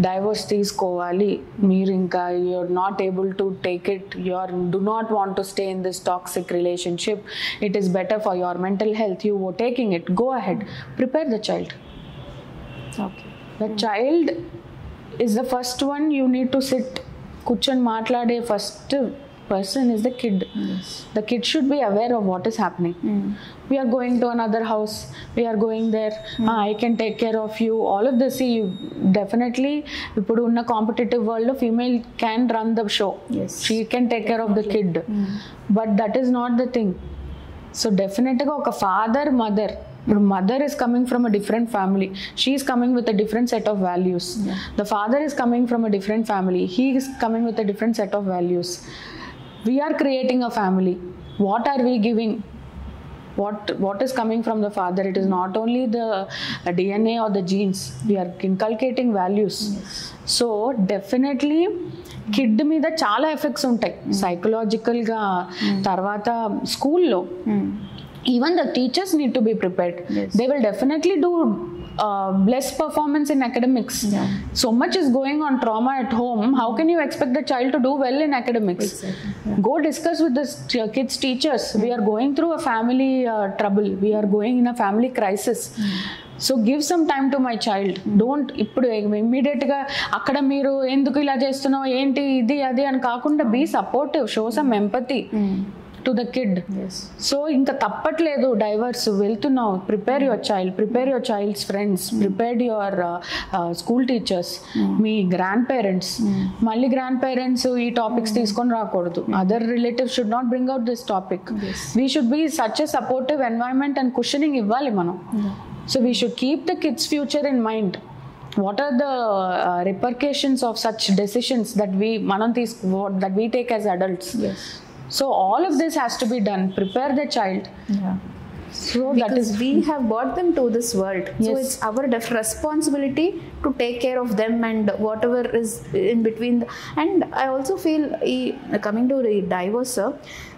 డైవర్స్ తీసుకోవాలి. మీరు ఇంకా you're not able to take it you're do not want to stay in this toxic relationship it is better for your mental health you oh taking it go ahead prepare the child okay the child is the first one you need to sit కూర్చొని మాట్లాడే first person is the kid the kid should be aware of what is happening we're going to another house we're going there I can take care of you all of this you definitely ఇప్పుడు ఉన్న కాంపిటేటివ్ వరల్డ్లో female can run the show Yes. She can take care of the kid but that is not the thing so డెఫినెట్గా ఒక ఫాదర్ మదర్ ఇప్పుడు mother is coming from a different family she is coming with a different set of values the father is coming from a different family he is coming with a different set of values We are creating a family what are we giving what what is coming from the father it is not only the uh, dna or the genes we are inculcating values so definitely kid మీద చాలా ఎఫెక్ట్స్ ఉంటాయి సైకలాజికల్గా తర్వాత స్కూల్లో even the teachers need to be prepared Yes. They will definitely do bless performance in academics so much is going on trauma at home how can you expect the child to do well in academics go discuss with the kids teachers we're going through a family trouble we're going in a family crisis so give some time to my child don't ఇప్పుడు ఇమ్మీడియట్గా అక్కడ మీరు ఎందుకు ఇలా చేస్తున్నావు? ఏంటి ఇది అది అని కాకుండా be supportive show some empathy to the kid so ఇంకా తప్పట్లేదు డైవర్స్ వెళ్తున్నావు prepare your child prepare your child's friends prepared your school teachers me grandparents మళ్ళీ గ్రాండ్ పేరెంట్స్ ఈ టాపిక్స్ తీసుకొని రాకూడదు. Other relatives should not bring out this topic. We should be such a supportive environment and questioning ఇవ్వాలి మనం. So we should keep the kids future in mind what are the repercussions of such decisions that we మనం తీసుకు that we take as adults So all of this has to be done. Prepare the child. Yeah. So because that is we have brought them to this world. Yes. So it's our responsibility to take care of them and whatever is in between. And I also feel coming to the divorce,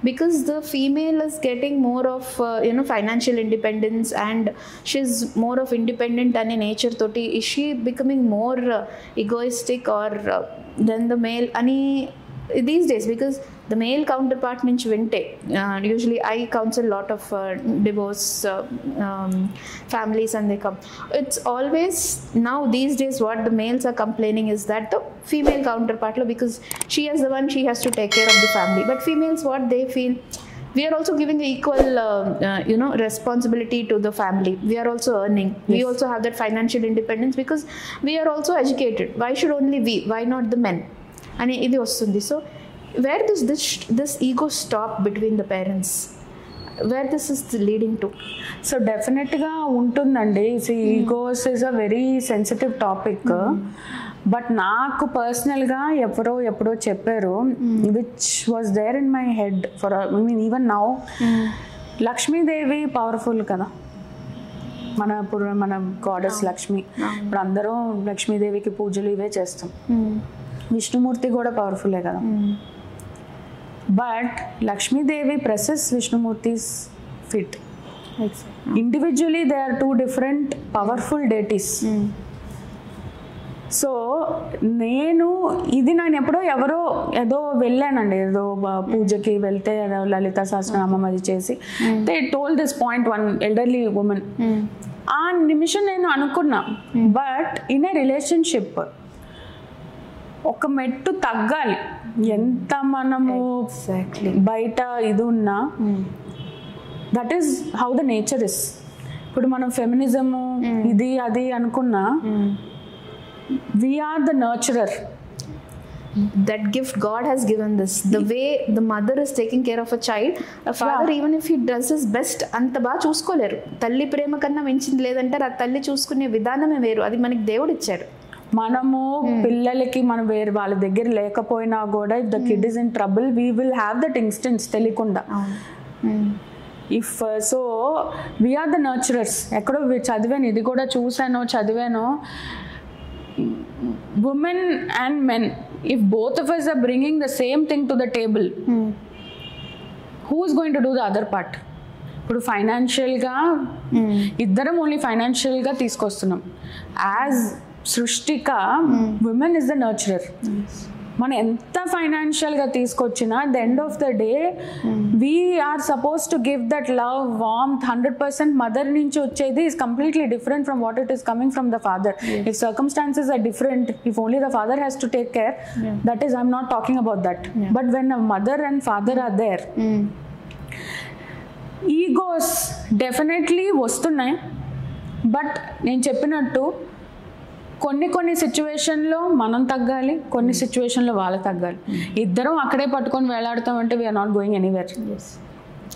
because the female is getting more of uh, you know financial independence and she's more of independent and in nature. Toti is she becoming more uh, egoistic or uh, than the male? Any these days because the male counterpart means vinte usually i counsel a lot of uh, divorce uh, um, families and they come. It's always now these days what the males are complaining is that the female counterpart because she is the one she has to take care of the family. But females what they feel we are also giving equal uh, uh, you know responsibility to the family. We are also earning. Yes. we also have that financial independence because we are also educated. Why should only we? Why not the men? అని ఇది వస్తుంది. So where this this this ego stop between the parents where this is leading to so డెఫినెట్గా ఉంటుందండి. Egos is a very sensitive topic but నాకు పర్సనల్గా ఎవరో ఎప్పుడో చెప్పారు which was there in my head for I mean even now Lakshmidevi powerful కదా. మన ఇప్పుడు మన గాడెస్ లక్ష్మి. ఇప్పుడు అందరూ లక్ష్మీదేవికి పూజలు ఇవే చేస్తాం. విష్ణుమూర్తి కూడా పవర్ఫుల్లే కదా. But Lakshmidevi praises Vishnumurthy's feet individually they are two different powerful deities so నేను ఇది నేను ఎప్పుడో ఎవరో ఏదో వెళ్ళానండి. ఏదో పూజకి వెళ్తే ఏదో లలిత సహస్రనామం అది చేసి. They told this point one elderly women ఆ నిమిషం నేను అనుకున్నా. బట్ ఇన్ ఏ రిలేషన్షిప్ ఒక మెట్టు తగ్గాలి. ఎంత మనము బయట ఇది ఉన్నా that is how the nature is ఇప్పుడు మనం ఫెమినిజము ఇది అది అనుకున్నా we're the nurturer that gift God has given this. The way the mother is taking care of a child, a father, even if he does his best, అంత బాగా చూసుకోలేరు. తల్లి ప్రేమ కన్నా మించింది లేదంటే ఆ తల్లి చూసుకునే విధానమే వేరు. అది మనకి దేవుడు ఇచ్చాడు మనము పిల్లలకి మనం వేరే వాళ్ళ దగ్గర లేకపోయినా కూడా if the kid is in trouble we will have that instance తెలియకుండా. If so we're the nurturers ఎక్కడో చదివాను ఇది కూడా చూశాను చదివాను. Women and men if both of us are bringing the same thing to the table who's going to do the other part ఇప్పుడు ఫైనాన్షియల్గా ఇద్దరం ఓన్లీ ఫైనాన్షియల్గా తీసుకొస్తున్నాం. యాజ్ సృష్టిక ఉమెన్ ఇస్ ద నర్చరర్ మనం ఎంత ఫైనాన్షియల్గా తీసుకొచ్చినా the end of the day we're suppose to give that love warmth hundred percent mother నుంచి వచ్చేది is completely different from what it is coming from the father if circumstances are different if only the father has to take care that is I'm not talking about that but when mother and father are there egos definitely వస్తున్నాయి. బట్ నేను చెప్పినట్టు కొన్ని కొన్ని సిచ్యువేషన్లో మనం తగ్గాలి కొన్ని సిచ్యువేషన్లో వాళ్ళు తగ్గాలి. ఇద్దరం అక్కడే పట్టుకొని వేలాడుతామంటే వీఆర్ నాట్ గోయింగ్ ఎనీవేర్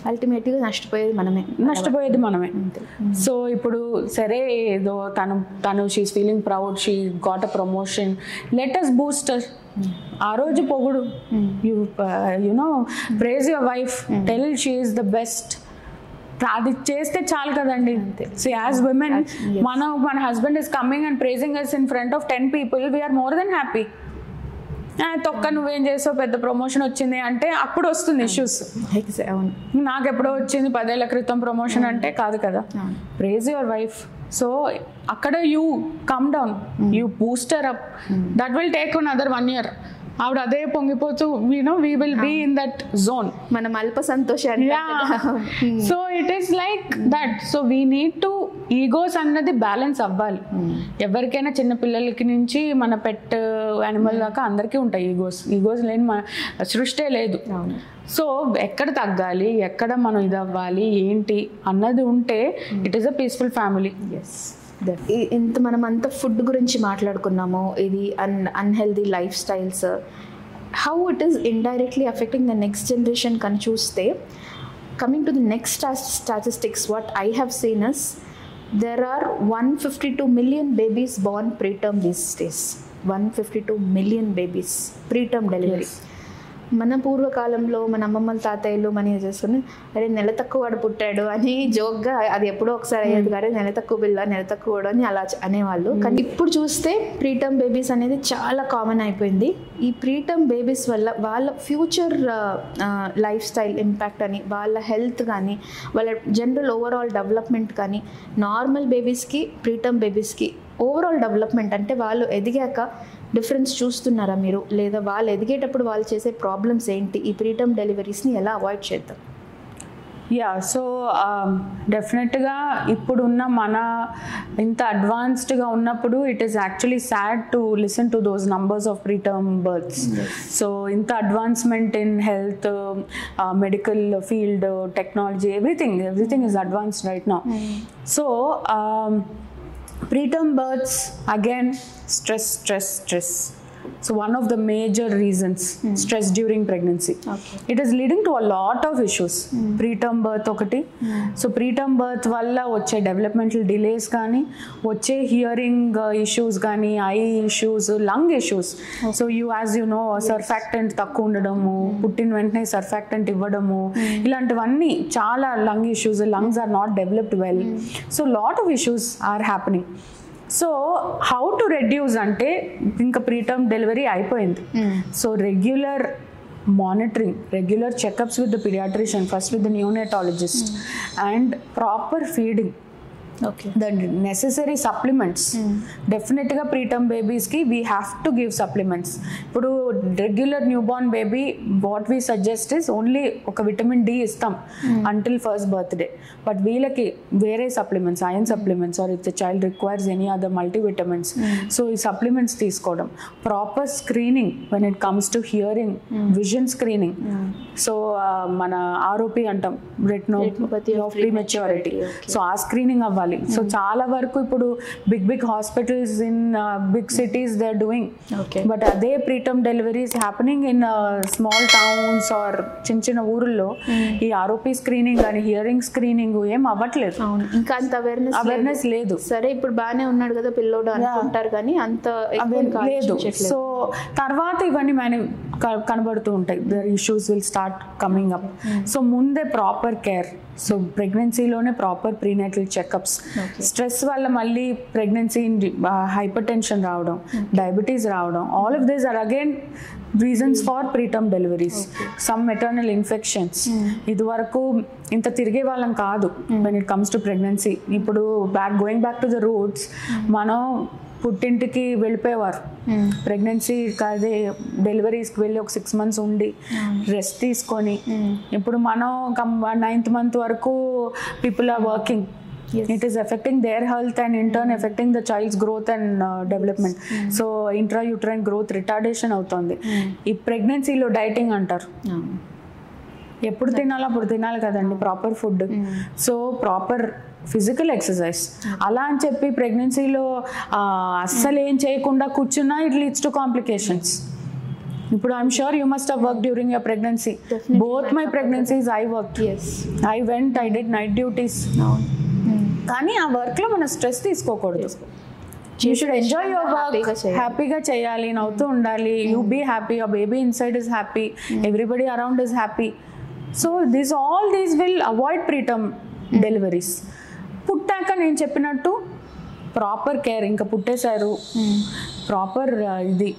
అల్టిమేట్గా నష్టపోయేది మనమే. నష్టపోయేది మనమే. సో ఇప్పుడు సరే ఏదో తను తను she's feeling proud she got a promotion let us booster ఆ రోజు పొగుడు. You you know praise your wife tell she is the best అది చేస్తే చాలు కదండి. సో యాజ్ విమెన్ మన మన husband is coming and praising us in front of ten people we're more than happy తొక్క నువ్వేం చేసావు? పెద్ద ప్రమోషన్ వచ్చింది అంటే అప్పుడు వస్తుంది ఇష్యూస్ నాకు ఎప్పుడో వచ్చింది పదేళ్ళ క్రితం ప్రమోషన్ అంటే కాదు కదా. ప్రేజ్ యువర్ వైఫ్ సో అక్కడ you come down you booster up that will take one other one year ఆవిడ అదే పొంగిపోతూ you know we will be in that zone మనం అల్ప సంతోషాన్ని so it is like that so we need to egos అన్నది బ్యాలెన్స్ అవ్వాలి. ఎవరికైనా చిన్న పిల్లలకి నుంచి మన పెట్ యానిమల్ దాకా అందరికీ ఉంటాయి ఈగోస్ ఈగోస్ లేని మన సృష్టే లేదు. సో ఎక్కడ తగ్గాలి? ఎక్కడ మనం ఇది అవ్వాలి ఏంటి? అన్నది ఉంటే it is a peaceful family yes ఇంత మనం అంత ఫుడ్ గురించి మాట్లాడుకున్నాము ఇది un unhealthy lifestyles how it is indirectly affecting the next generation కని చూస్తే coming to the next statistics what I have seen is there are one fifty two million babies born preterm these days one fifty two million babies preterm delivery మన పూర్వకాలంలో మన అమ్మమ్మల తాతయ్యలు మన చేసుకుని అరే నెల తక్కువ వాడు పుట్టాడు అని జోక్గా అది ఎప్పుడో ఒకసారి అయ్యేది కానీ నెల తక్కువ పిల్ల నెల తక్కువ వాడు అని అలా అనేవాళ్ళు. కానీ ఇప్పుడు చూస్తే ప్రీటర్మ్ బేబీస్ అనేది చాలా కామన్ అయిపోయింది. ఈ ప్రీటర్మ్ బేబీస్ వల్ల వాళ్ళ ఫ్యూచర్ లైఫ్ స్టైల్ ఇంపాక్ట్ అని వాళ్ళ హెల్త్ కానీ వాళ్ళ జనరల్ ఓవరాల్ డెవలప్మెంట్ కానీ నార్మల్ బేబీస్కి ప్రీటర్మ్ బేబీస్కి ఓవరాల్ డెవలప్మెంట్ అంటే వాళ్ళు ఎదిగాక డిఫరెన్స్ చూస్తున్నారా మీరు? లేదా వాళ్ళు ఎదిగేటప్పుడు వాళ్ళు చేసే ప్రాబ్లమ్స్ ఏంటి? ఈ ప్రీటర్మ్ డెలివరీస్ని ఎలా అవాయిడ్ చేద్దాం? యా సో డెఫినెట్గా ఇప్పుడున్న మన ఇంత అడ్వాన్స్డ్గా ఉన్నప్పుడు it is actually sad to listen to those numbers of preterm births so ఇంత advancement in health medical field technology everything everything is advanced right now so preterm births again stress stress stress so one of the major reasons stress during pregnancy. Okay. it is leading to a lot of issues. Preterm birth ఒకటి. సో preterm birth వల్ల వచ్చే డెవలప్మెంటల్ డిలేస్ కానీ వచ్చే హియరింగ్ ఇష్యూస్ కానీ eye issues lung issues so you as you know surfactant తక్కువ ఉండడము పుట్టిన వెంటనే సర్ఫాక్టెంట్ ఇవ్వడము ఇలాంటివన్నీ చాలా lung issues lungs are not developed well so lot of issues are happening so how to reduce అంటే ఇంకా ప్రీటర్మ్ డెలివరీ అయిపోయింది. So regular monitoring regular checkups with the pediatrician first with the neonatologist and proper feeding. The necessary supplements డెఫినెట్గా preterm బేబీస్కి we have to give supplements ఇప్పుడు regular newborn baby what we suggest is only ఒక విటమిన్ డి ఇస్తాం అంటిల్ ఫస్ట్ బర్త్డే బట్ వీళ్ళకి వేరే supplements iron supplements or if the child requires any other multivitamins so ఈ సప్లిమెంట్స్ తీసుకోవడం. Proper screening when it comes to hearing vision screening so మన ఆరోపి అంటాం రెట్నో Retinopathy of ప్రీమెచ్యూరిటీ సో ఆ స్క్రీనింగ్ అవ్వాలి. సో చాలా వరకు ఇప్పుడు big big hospitals in big cities they are doing but అదే preterm deliveries happening in small towns or చిన్న చిన్న ఊరుల్లో. ఈ ఆరోపి స్క్రీనింగ్ కానీ హియరింగ్ స్క్రీనింగ్ ఏం అవ్వట్లేదు. ఇంకా అంత అవేర్నెస్ అవేర్నెస్ లేదు. సరే ఇప్పుడు బాగానే ఉన్నాడు కదా పిల్లోడు అనుకుంటారు కానీ అంత లేదు. సో తర్వాత ఇవన్నీ మన కనబడుతూ ఉంటాయి. Their issues will start coming up so ముందే ప్రాపర్ కేర్ సో ప్రెగ్నెన్సీలోనే ప్రాపర్ ప్రీనేటల్ చెకప్స్ స్ట్రెస్ వల్ల మళ్ళీ ప్రెగ్నెన్సీ హైపర్ టెన్షన్ రావడం డయాబెటీస్ రావడం all of these are again reasons for preterm deliveries some maternal infections ఇది వరకు ఇంత తిరిగే వాళ్ళం కాదు. When it comes to pregnancy ఇప్పుడు back going back to the roots మనం పుట్టింటికి వెళ్ళిపోయేవారు. ప్రెగ్నెన్సీ అదే డెలివరీస్కి వెళ్ళి ఒక సిక్స్ మంత్స్ ఉండి రెస్ట్ తీసుకొని ఇప్పుడు మనం నైన్త్ మంత్ వరకు people are working. It is affecting their health and in turn affecting the child's growth and development so intra uterine growth retardation అవుతుంది. ఈ ప్రెగ్నెన్సీలో డైటింగ్ అంటారు. ఎప్పుడు తినాలో అప్పుడు తినాలి కదండి proper food so proper physical exercise. అలా అని చెప్పి ప్రెగ్నెన్సీలో అస్సలు ఏం చేయకుండా కూర్చున్నా ఇట్ లీడ్స్ టు కాంప్లికేషన్స్. ఇప్పుడు I'm sure you must work during your pregnancy both my pregnancies I work Yes. I went I did night duties. కానీ ఆ వర్క్లో మనం స్ట్రెస్ తీసుకోకూడదు. యూ షుడ్ ఎంజాయ్ యువర్ హ్యాపీగా వర్క్ చేయాలి. హ్యాపీగా చేయాలి నవ్వుతూ ఉండాలి. You be happy your baby inside is happy everybody around is happy so this all these will avoid preterm deliveries పుట్టాక నేను చెప్పినట్టు ప్రాపర్ కేర్ ఇంకా పుట్టేశారు. ప్రాపర్ ఇది.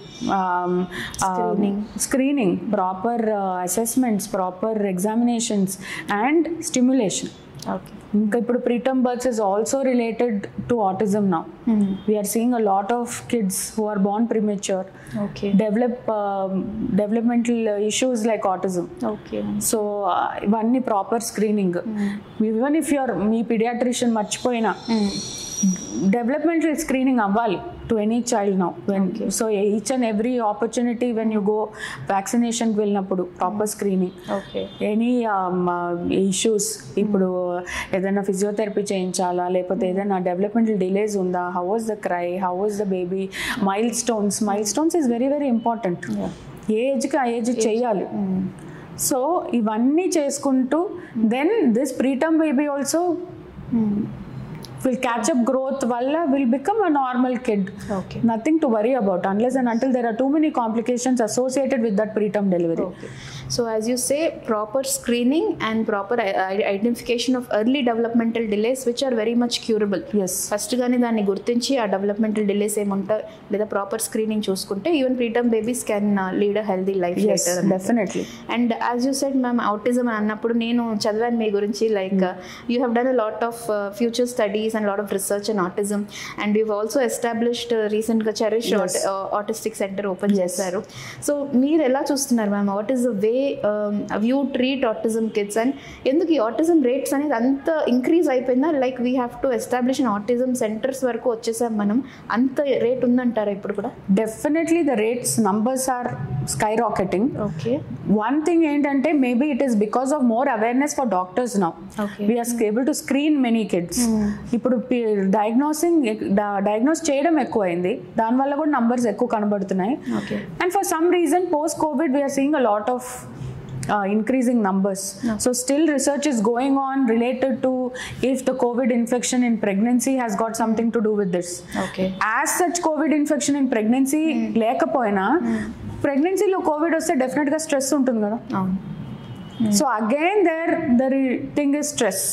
Screening proper assessments proper examinations and stimulation ఇంకా ఇప్పుడు preterm births is also related to autism now we're seeing a lot of kids who are born premature develop developmental issues like autism so ఇవన్నీ proper screening even if you're me paediatrician మర్చిపోయినా డెవలప్మెంటల్ స్క్రీనింగ్ అవ్వాలి to any child now when so each and every opportunity when you go వ్యాక్సినేషన్కి వెళ్ళినప్పుడు proper screening okay any issues ఇప్పుడు ఏదైనా ఫిజియోథెరపీ చేయించాలా లేకపోతే ఏదైనా డెవలప్మెంటల్ డిలేస్ ఉందా? How was the cry how was the baby milestones milestones is very very important ఏ ఏజ్కి ఆ ఏజ్ చేయాలి. సో ఇవన్నీ చేసుకుంటూ then this preterm baby also will catch up growth valla will become a normal kid. Okay. Nothing to worry about unless and until there are too many complications associated with that preterm delivery. Okay. So, as you say, proper screening and proper i- i- identification of early developmental delays, which are very much curable. Yes first కానీ దాన్ని గుర్తించి ఆ డెవలప్మెంటల్ డిలేస్ ఏముంటాయి లేదా ప్రాపర్ స్క్రీనింగ్ చూసుకుంటే even preterm babies can lead a healthy life definitely and as you said ma'am autism అని అన్నప్పుడు నేను చదివాను మీ గురించి like you have done a lot of future studies and lot of research and autism and you also established రీసెంట్గా Cherish Yes. Autistic centre open చేశారు. సో మీరు ఎలా చూస్తున్నారు ma'am what is the way you treat autism kids and ఎందుకు ఈ ఆటిజం రేట్స్ అనేది అంత ఇంక్రీజ్ అయిపోయిందా? Like we have to establish autism centres వరకు వచ్చేసాం మనం. అంత రేట్ ఉందంటారా ఇప్పుడు కూడా? Definitely the rates numbers are sky rocketing okay one thing ఏంటంటే maybe it is because of more awareness for doctors now. We're able to screen many kids ఇప్పుడు డయాగ్నోసింగ్ డయాగ్నోస్ చేయడం ఎక్కువైంది. దానివల్ల కూడా నంబర్స్ ఎక్కువ కనబడుతున్నాయి. And for some reason post COVID we're seeing a lot of increasing numbers. So still research is going on related to if the covid infection in pregnancy has got something to do with this. Okay as such covid infection in pregnancy లేకపోయినా ప్రెగ్నెన్సీలో కోవిడ్ వస్తే డెఫినెట్గా స్ట్రెస్ ఉంటుంది కదా. అవును. So again there the thing is stress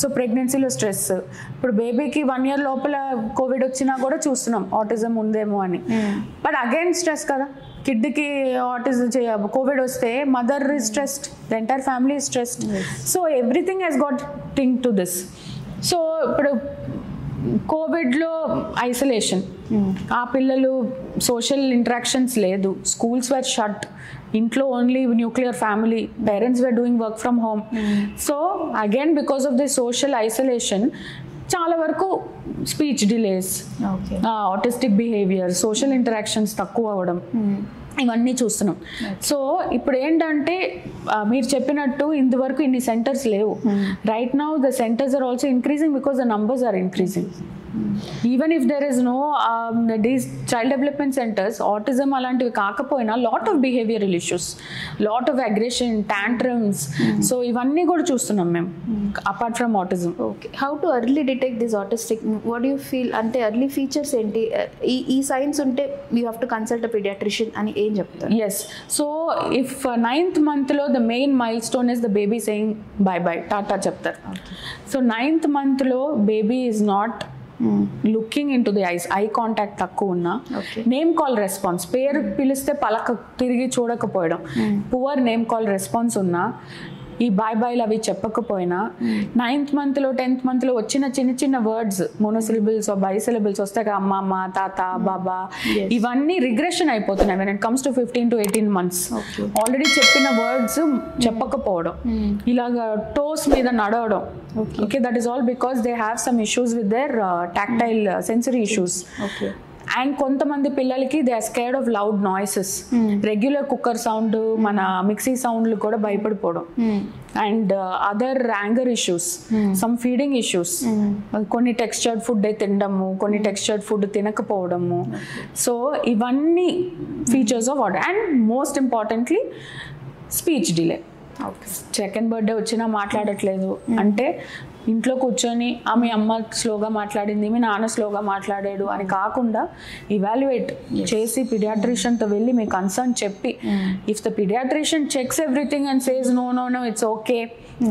so ప్రెగ్నెన్సీలో స్ట్రెస్ ఇప్పుడు బేబీకి వన్ ఇయర్ లోపల కోవిడ్ వచ్చినా కూడా చూస్తున్నాం ఆటిజం ఉందేమో అని. బట్ అగైన్ స్ట్రెస్ కదా. కిడ్కి ఆటిజం కోవిడ్ వస్తే mother is stressed the entire family is stressed so everything has got thing to this so ఇప్పుడు కోవిడ్లో ఐసోలేషన్ ఆ పిల్లలు సోషల్ ఇంటరాక్షన్స్ లేదు. స్కూల్స్ వేర్ షట్ ఇంట్లో only nuclear family parents were doing work from home so again because of the social isolation చాలా వరకు speech delays okay autistic behaviour social interactions తక్కువ అవ్వడం ఇవన్నీ చూస్తున్నాం. సో ఇప్పుడు ఏంటంటే మీరు చెప్పినట్టు ఇంతవరకు ఇన్ని సెంటర్స్ లేవు. Right now the centres are also increasing because the numbers are increasing even if there is no these child development centres autism అలాంటివి కాకపోయినా lot of behavioural issues lot of aggression tantrums so ఇవన్నీ కూడా చూస్తున్నాం మేము apart from autism okay how to early detect this autistic what you feel అంటే ఎర్లీ ఫీచర్స్ ఏంటి? ఈ ఈ సైన్స్ ఉంటే you have to consult a paediatrician అని ఏం చెప్తారు? ఎస్ సో ఇఫ్ నైన్త్ మంత్లో the main milestone is the baby saying bye bye tata చెప్తారు. సో నైన్త్ మంత్లో baby is not looking into the eyes eye contact తక్కువ ఉన్నా. నేమ్ కాల్ రెస్పాన్స్ పేరు పిలిస్తే పలక తిరిగి చూడకపోవడం పువర్ నేమ్ కాల్ రెస్పాన్స్ ఉన్నా ఈ బాయ్ బాయ్లు అవి చెప్పకపోయినా నైన్త్ మంత్లో టెన్త్ మంత్లో వచ్చిన చిన్న చిన్న వర్డ్స్ మోనోసిలబుల్స్ బైసిలబుల్స్ వస్తాయి అమ్మ అమ్మ తాత బాబా Yes. ఇవన్నీ రిగ్రెషన్ అయిపోతున్నాయి when it comes to fifteen to eighteen months. Already చెప్పిన వర్డ్స్ చెప్పకపోవడం. ఇలాగ టోస్ మీద నడవడం. Okay that is all because they have some issues with their tactile sensory issues okay and కొంతమంది పిల్లలకి they are scared of loud noises regular cooker sound మన మిక్సీ సౌండ్లు కూడా భయపడిపోవడం. And other anger issues some feeding issues కొన్ని టెక్స్చర్డ్ ఫుడ్ తినడము కొన్ని టెక్స్చర్డ్ ఫుడ్ తినకపోవడము. సో ఇవన్నీ features of order and most importantly speech delay okay second birthday వచ్చినా మాట్లాడట్లేదు. అంటే ఇంట్లో కూర్చొని ఆ మీ అమ్మ స్లోగా మాట్లాడింది మీ నాన్న స్లోగా మాట్లాడాడు అని కాకుండా ఇవాల్యుయేట్ చేసి పిడియాట్రిషియన్తో వెళ్ళి మీ కన్సర్న్ చెప్పి if the paediatrician checks everything and says no no no it's okay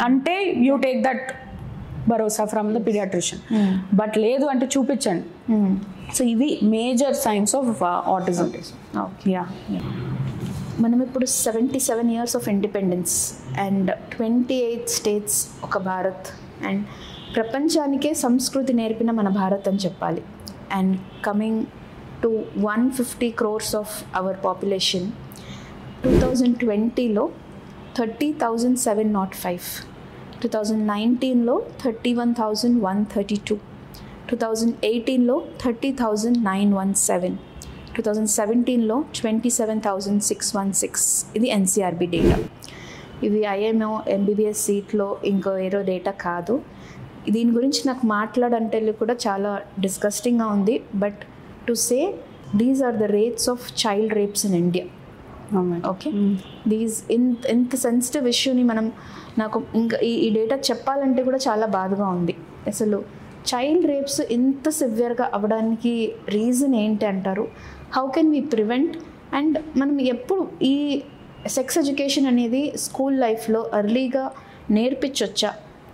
అంటే యూ టేక్ దట్ భరోసా ఫ్రమ్ ద పిడియాట్రిషియన్ బట్ లేదు అంటే చూపించండి. సో ఇవి major signs of autism okay yeah మనం ఇప్పుడు seventy seven years of independence and twenty eight states ఒక భారత్. అండ్ ప్రపంచానికే సంస్కృతి నేర్పిన మన భారత్ అని చెప్పాలి. And coming to one fifty crores of our population two thousand ట్వంటీలో thirty thousand seven nought five two thousand నైన్టీన్లో thirty one thousand one thirty two two thousand ఎయిటీన్లో thirty thousand nine one seven two thousand సెవెంటీన్లో twenty seven thousand six one six. ఇది ఎన్సీఆర్బి డేటా. ఇవి ఐఎంఓ ఎంబీబీఎస్ సీట్లో ఇంకో ఏరో డేటా కాదు. దీని గురించి నాకు మాట్లాడంటే కూడా చాలా డిస్గస్టింగ్గా ఉంది. But to say these are the rates of child rapes in India. Okay? These ఇంత ఇంత సెన్సిటివ్ ఇష్యూని మనం నాకు ఇంకా ఈ ఈ డేటా చెప్పాలంటే కూడా చాలా బాధగా ఉంది. అసలు చైల్డ్ రేప్స్ ఇంత సివియర్గా అవ్వడానికి రీజన్ ఏంటి అంటారు? How can we prevent? And మనం ఎప్పుడు ఈ సెక్స్ ఎడ్యుకేషన్ అనేది స్కూల్ లైఫ్లో ఎర్లీగా నేర్పించవచ్చా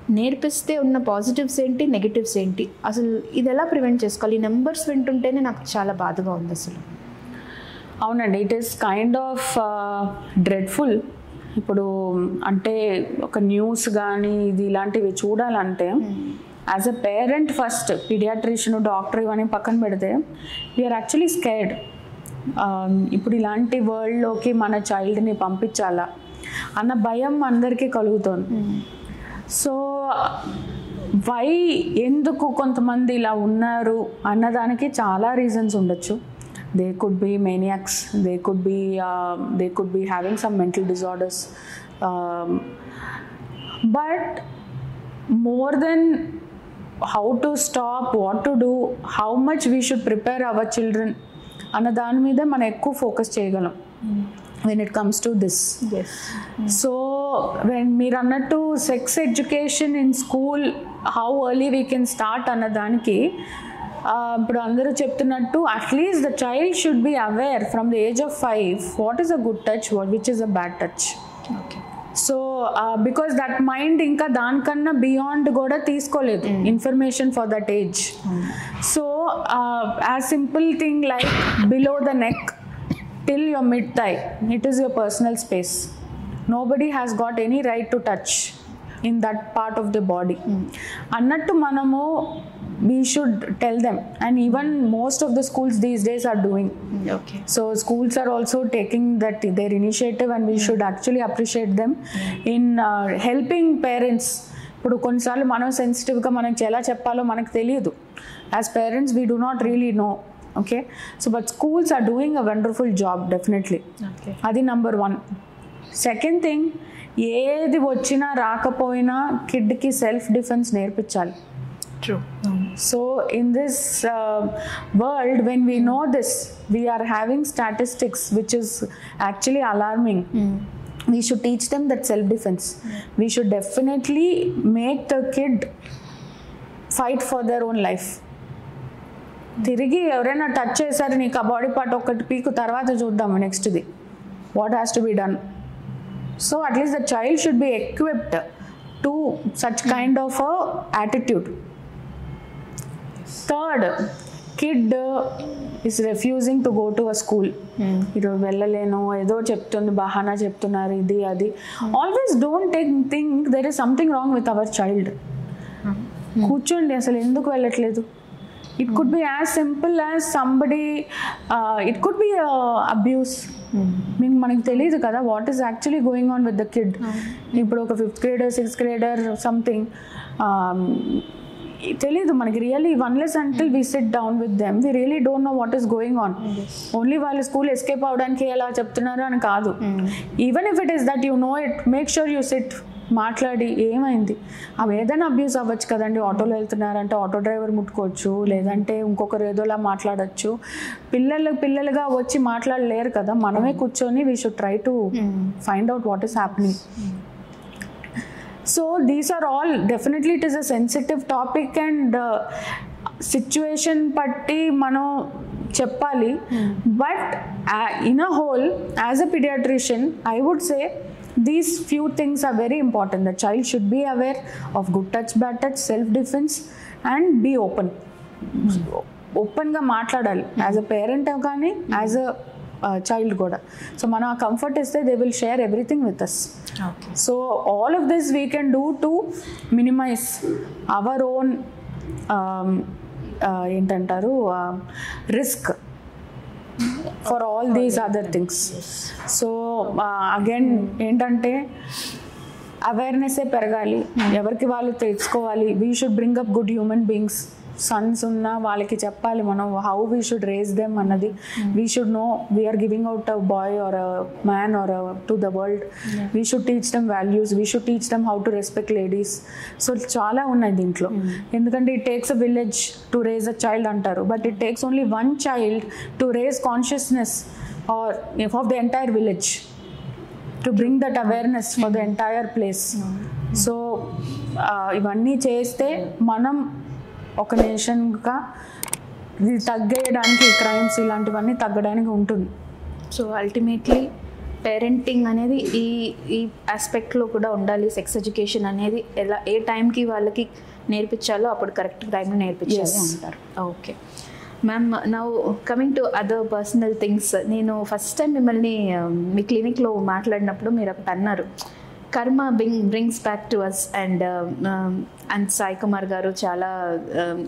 నేర్పిస్తే ఉన్న పాజిటివ్స్ ఏంటి నెగిటివ్స్ ఏంటి? అసలు ఇది ఎలా ప్రివెంట్ చేసుకోవాలి? ఈ నెంబర్స్ వింటుంటేనే నాకు చాలా బాధగా ఉంది అసలు. అవునండి it is kind of dreadful ఇప్పుడు అంటే ఒక న్యూస్ కానీ ఇది ఇలాంటివి చూడాలంటే as a parent first paediatrician doctor ఇవన్నీ పక్కన పెడితే వీఆర్ యాక్చువల్లీ స్కేర్డ్ ఇప్పుడు ఇలాంటి వరల్డ్లోకి మన చైల్డ్ని పంపించాలా అన్న భయం అందరికీ కలుగుతుంది. సో వై ఎందుకు కొంతమంది ఇలా ఉన్నారు అన్నదానికి చాలా రీజన్స్ ఉండొచ్చు. They could be maniacs they could be they could be having some mental disorders but more than how to stop what to do how much we should prepare our children అన్న దాని మీద మనం ఎక్కువ ఫోకస్ చేయగలం. When it comes to this so when మీరు అన్నట్టు sex education in school how early we can start అన్న దానికి ఇప్పుడు అందరూ చెప్తున్నట్టు at least the child should be aware from the age of five what is a good touch which is a bad touch okay so because that mind ఇంకా దానికన్నా బియాండ్ కూడా తీసుకోలేదు information for that age so as simple thing like below the neck till your mid thigh it is your personal space nobody has got any right to touch in that part of the body అన్నట్టు మనము we should tell them and even most of the schools these days are doing so schools are also taking that their initiative and we should actually appreciate them in uh, helping parents. ఇప్పుడు కొన్నిసార్లు మనం సెన్సిటివ్గా మనకి ఎలా చెప్పాలో మనకు తెలియదు. As parents we do not really know okay so but schools are doing a wonderful job definitely అది నంబర్ వన్ సెకండ్ థింగ్ ఏది వచ్చినా రాకపోయినా కిడ్కి సెల్ఫ్ డిఫెన్స్ నేర్పించాలి. True So, in this uh, world, when we know this, we are having statistics which is actually alarming. We should teach them that self defense. We should definitely make the kid fight for their own life. తిరిగి ఎవరైనా టచ్ చేశారు నీకు ఆ బాడీ పార్ట్ ఒకటి పీకు తర్వాత చూద్దాము నెక్స్ట్ది what has to be done so at least the child should be equipped to such kind of attitude third kid is refusing to go to a school ఈరోజు వెళ్ళలేను ఏదో చెప్తుంది బహానా చెప్తున్నారు ఇది అది. Always don't take think there is something wrong with our child కూర్చోండి అసలు ఎందుకు వెళ్ళట్లేదు? It could be as simple as somebody it could be abuse మీకు మనకి తెలియదు కదా what is actually going on with the kid ఇప్పుడు ఒక fifth grader sixth grader something తెలీదు మనకి really unless until we sit down with them we really don't know what is going on only వాళ్ళు స్కూల్ ఎస్కేప్ అవడానికి ఎలా చెప్తున్నారు అని కాదు. Even if it is that you know it make sure you sit మాట్లాడి ఏమైంది? అవి ఏదైనా అబ్యూస్ అవ్వచ్చు కదండి. ఆటోలో వెళ్తున్నారంటే ఆటో డ్రైవర్ ముట్టుకోవచ్చు లేదంటే ఇంకొకరు ఏదోలా మాట్లాడచ్చు. పిల్లలు పిల్లలుగా వచ్చి మాట్లాడలేరు కదా. మనమే కూర్చొని we should try to find out what is happening so these are all definitely it is a sensitive topic and situation బట్టి మనం చెప్పాలి but in a whole as a paediatrician I would say these few things are very important the child should be aware of good touch bad touch self defence and be open ఓపెన్గా మాట్లాడాలి యాజ్ అ పేరెంట్ కానీ యాజ్ అ చైల్డ్ కూడా. సో మనం ఆ కంఫర్ట్ ఇస్తే they will share everything with us so all of this we can do to minimise our own ఏంటంటారు risk for all these other things so again ఏంటంటే అవేర్నెస్సే పెరగాలి. ఎవరికి వాళ్ళు తెలుసుకోవాలి. We should bring up good human beings sons ఉన్న వాళ్ళకి చెప్పాలి మనం how we should raise them అన్నది. We should know we're giving out a boy or a man or to the world we should teach them values we should teach them how to respect ladies so చాలా ఉన్నాయి దీంట్లో. ఎందుకంటే it takes a village to raise a child అంటారు. But it takes only one child to raise consciousness or of the entire village to bring that awareness for the entire place so ఇవన్నీ చేస్తే మనం ఒక నేషన్గా ఇది తగ్గేయడానికి క్రైమ్స్ ఇలాంటివన్నీ తగ్గడానికి ఉంటుంది. సో అల్టిమేట్లీ పేరెంటింగ్ అనేది ఈ ఈ ఆస్పెక్ట్లో కూడా ఉండాలి. సెక్స్ ఎడ్యుకేషన్ అనేది ఎలా ఏ టైంకి వాళ్ళకి నేర్పించాలో అప్పుడు కరెక్ట్ టైంలో నేర్పించాలి. అంటారు. Okay. Ma'am now coming to other personal things నేను ఫస్ట్ టైం మిమ్మల్ని మీ క్లినిక్లో మాట్లాడినప్పుడు మీరు ఒకటి అన్నారు. Karma bing brings back to us and and Sai Kumar garu చాలా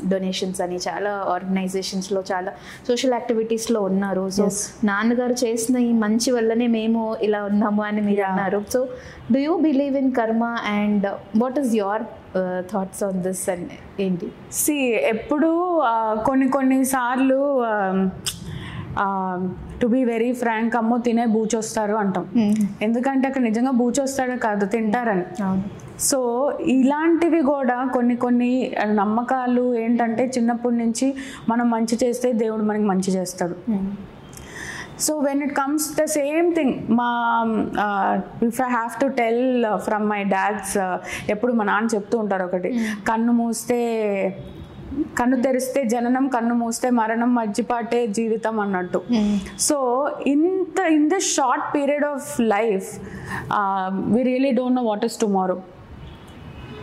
డొనేషన్స్ అని చాలా ఆర్గనైజేషన్స్లో చాలా సోషల్ యాక్టివిటీస్లో ఉన్నారు సో. నాన్నగారు చేసిన ఈ మంచి వల్లనే మేము ఇలా ఉన్నాము అని మీరు. అన్నారు so do you believe in karma and what is your thoughts on this and ఏంటి సి ఎప్పుడు కొన్ని కొన్ని సార్లు టు బీ వెరీ ఫ్రాంక్ అమ్మో తినే బూచొస్తారు అంటాం. ఎందుకంటే అక్కడ నిజంగా బూచొస్తాడు కాదు తింటారని. సో ఇలాంటివి కూడా కొన్ని కొన్ని నమ్మకాలు ఏంటంటే చిన్నప్పటి నుంచి మనం మంచి చేస్తే దేవుడు మనకి మంచి చేస్తాడు. So when it comes the same thing మా if I have to tell from my dad's ఎప్పుడు మా నాన్న చెప్తూ ఉంటారు ఒకటి కన్ను మూస్తే కన్ను తెరిస్తే జననం కన్ను మూస్తే మరణం మధ్యపాటే జీవితం అన్నట్టు. సో ఇంత in this short period of life we really don't know what is tomorrow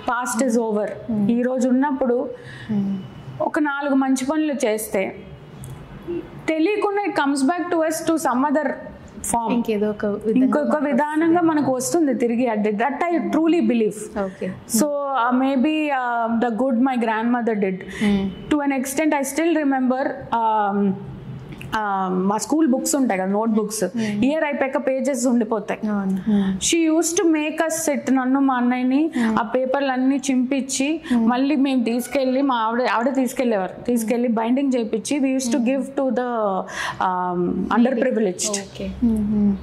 past is over ఈరోజు ఉన్నప్పుడు ఒక నాలుగు మంచి పనులు చేస్తే తెలియకుండా it comes back to us to some other ఇంకేదో ఒక ఇంకొక విధానంగా మనకు వస్తుంది తిరిగి at that I truly believe okay so maybe the good my grandmother did to an extent I still remember మా స్కూల్ బుక్స్ ఉంటాయి కదా నోట్ బుక్స్ ఇయర్ అయిపోయాక పేజెస్ ఉండిపోతాయి. She used to make us set నన్ను మా అన్నయ్యని ఆ పేపర్లు అన్ని చింపించి మళ్ళీ మేము తీసుకెళ్ళి మా ఆవిడ ఆవిడ తీసుకెళ్ళేవారు. తీసుకెళ్ళి బైండింగ్ చేయించి we used to give to the underprivileged okay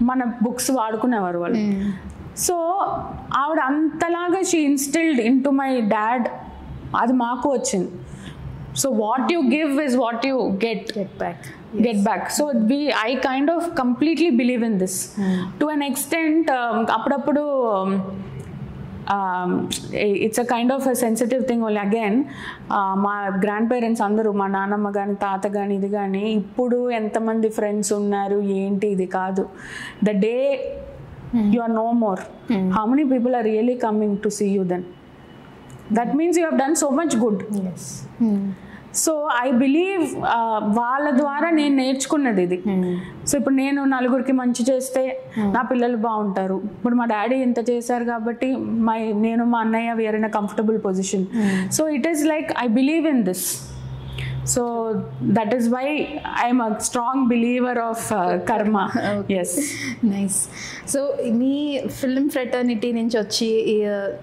మన బుక్స్ వాడుకునేవారు వాళ్ళు. సో ఆవిడ అంతలాగా she instilled into my dad అది మాకు వచ్చింది. So what you give is what you get get back get back. So we i kind of completely believe in this. To an extent um, అప్పుడప్పుడు it's a kind of sensitive thing only again మా గ్రాండ్ పేరెంట్స్ అందరూ మా నాన్నమ్మ కానీ తాత కానీ ఇది కానీ ఇప్పుడు ఎంతమంది ఫ్రెండ్స్ ఉన్నారు ఏంటి ఇది కాదు. The day you are no more how many people are really coming to see you then that means you have done so much good so I believe వాళ్ళ ద్వారా నేను నేర్చుకున్నది ఇది. సో ఇప్పుడు నేను నలుగురికి మంచి చేస్తే నా పిల్లలు బాగుంటారు. ఇప్పుడు మా డాడీ ఇంత చేశారు కాబట్టి మై నేను మా అన్నయ్య we're in a comfortable position so it is like I believe in this so that is why I'm a strong believer of karma yes nice so me film fraternity నుంచి వచ్చి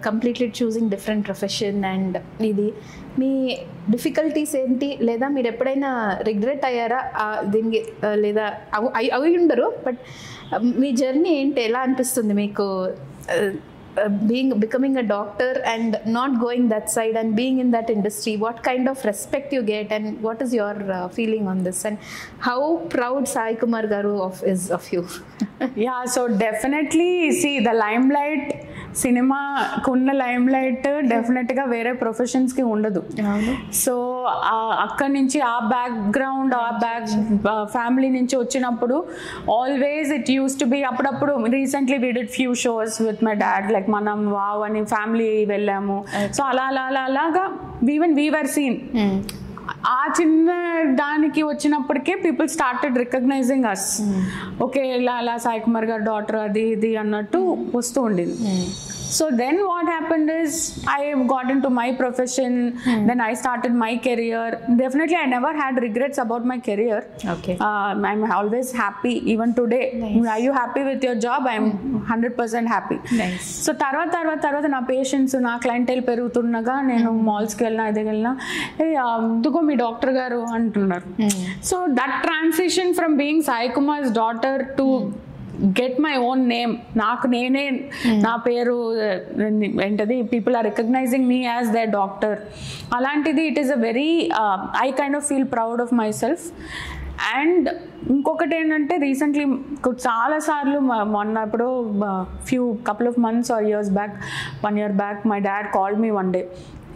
completely choosing different profession and ఇది మీ డిఫికల్టీస్ ఏంటి? లేదా మీరు ఎప్పుడైనా రిగ్రెట్ అయ్యారా? దీనికి లేదా అవి అవి ఉండరు బట్ మీ జర్నీ ఏంటి? ఎలా అనిపిస్తుంది మీకు? Being becoming a doctor and not going that side and being in that industry what kind of respect you get and what is your feeling on this? And how proud Sai Kumar garu of is of you? Yeah so definitely see the limelight సినిమాకున్న limelight డెఫినెట్గా వేరే ప్రొఫెషన్స్కి ఉండదు. సో అక్కడి నుంచి ఆ బ్యాక్గ్రౌండ్ ఆ బ్యాక్ ఫ్యామిలీ నుంచి వచ్చినప్పుడు always it used to be అప్పుడప్పుడు recently we did few shows with my dad like మనం వావ్ అని ఫ్యామిలీ వెళ్ళాము. సో అలా అలా అలా అలాగా ఈవెన్ వీవర్ సీన్ ఆ చిన్న దానికి వచ్చినప్పటికే people started recognising us okay ఇలా అలా సాయి కుమార్ గారు డాటర్ అది ఇది అన్నట్టు వస్తూ ఉండింది. So then what happened is I got into my profession then I started my career definitely I never had regrets about my career okay I'm always happy even today I you happy with your job I'm hundred percent happy nice so తర్వాత తర్వాత తర్వాత నా పేషెంట్స్ నా క్లయింటైల్ పెరుగుతుండగా నేను మాల్స్కి వెళ్ళినా ఇదికి వెళ్ళినా ఏ ఎందుకో మీ డాక్టర్ గారు అంటున్నారు. So that transition from being Sai Kumar's daughter to get my own name నాకు నేనే నా పేరు ఏంటది? People are recognising me as the doctor అలాంటిది it is a very I kind of feel proud of myself and ఇంకొకటి ఏంటంటే రీసెంట్లీ చాలాసార్లు మొన్న ఇప్పుడు few couple of months or years back one year back my dad called me one day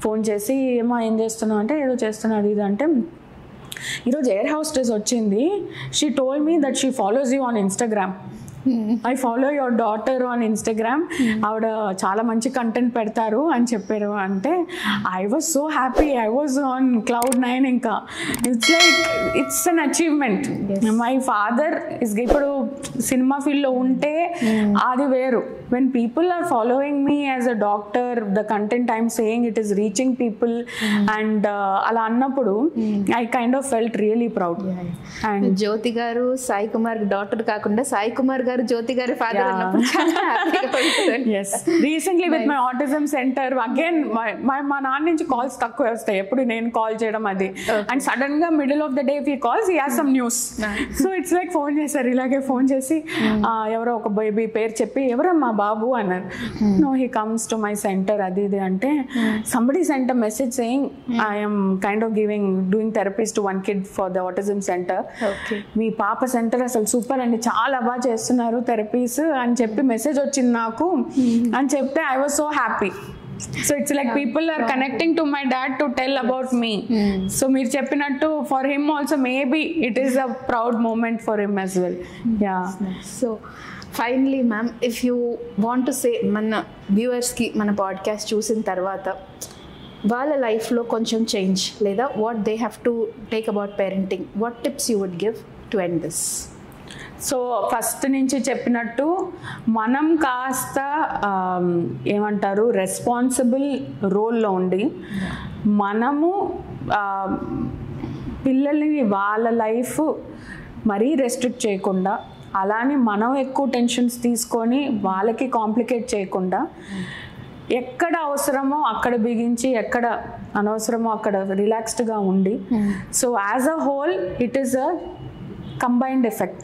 phone చేసి ఏమో ఏం చేస్తున్నావు? అంటే ఏదో చేస్తున్నా అది ఇది అంటే ఈరోజు ఎయిర్ హౌస్టెస్ వచ్చింది. She told me that she follows you on Instagram I follow your daughter on Instagram ఆవిడ చాలా మంచి కంటెంట్ పెడతారు అని చెప్పారు. అంటే I was so happy I was on cloud nine ఇంకా. It's like it's an achievement my father is ఇప్పుడు సినిమా ఫీల్డ్లో ఉంటే అది వేరు. When people are following me as a doctor the content I'm saying it is reaching people and అలా అన్నప్పుడు I kind of felt really proud and Jyothi garu Sai Kumar doctor కాకుండా సాయి కుమార్ గారు జ్యోతి గారి father yes recently with my autism centre again మా నాన్న నుంచి కాల్స్ తక్కువ వస్తాయి. ఎప్పుడు నేను కాల్ చేయడం అది. అండ్ సడన్గా middle of the day he calls he has some news so it's like phone చేశారు. ఇలాగే ఫోన్ చేసి "ఆ, ఎవరో ఒక బేబీ పేరు చెప్పి ఎవరమ్మా బాబు? అన్నారు. No he comes to my centre అది ఇది అంటే somebody centre message saying I'm kind of giving doing therapies to one kid for the autism centre. మీ పాప సెంటర్ అసలు సూపర్ అండి. చాలా బాగా చేస్తున్నారు. థెరపీస్ అని చెప్పి మెసేజ్ వచ్చింది నాకు. అని చెప్తే I was so happy so it's like people are connecting to my dad to tell about me so మీరు చెప్పినట్టు for him also maybe it is a proud moment for him as well yeah so finally ma'am if you want to say మన వ్యూవర్స్కి మన పాడ్కాస్ట్ చూసిన తర్వాత వాళ్ళ లైఫ్లో కొంచెం చేంజ్ లేదా what they have to take about parenting what tips you would give to end this so first నుంచి చెప్పినట్టు మనం కాస్త ఏమంటారు రెస్పాన్సిబుల్ రోల్లో ఉండి మనము పిల్లల్ని వాళ్ళ లైఫ్ మరీ రెస్ట్రిక్ట్ చేయకుండా అలానే మనం ఎక్కువ టెన్షన్స్ తీసుకొని వాళ్ళకి కాంప్లికేట్ చేయకుండా ఎక్కడ అవసరమో అక్కడ బిగించి ఎక్కడ అనవసరమో అక్కడ రిలాక్స్డ్గా ఉండి so as a whole it is a combined effect.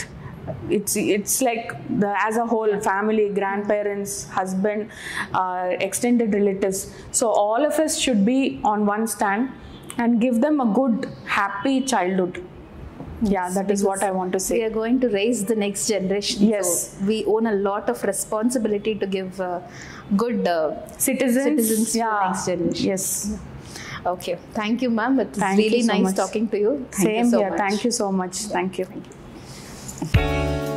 It's it's like the as a whole family grandparents husband uh, extended relatives. So all of us should be on one stand and give them a good happy childhood. Yeah that is what i want to say. We are going to raise the next generation. Yes. so we own a lot of responsibility to give uh, good uh, citizens, Citizens to the yeah. next generation. yes. Okay. Thank you ma'am. It's Thank really nice talking to you. Thank same you so here. much. thank you so much. Thank you Thank you.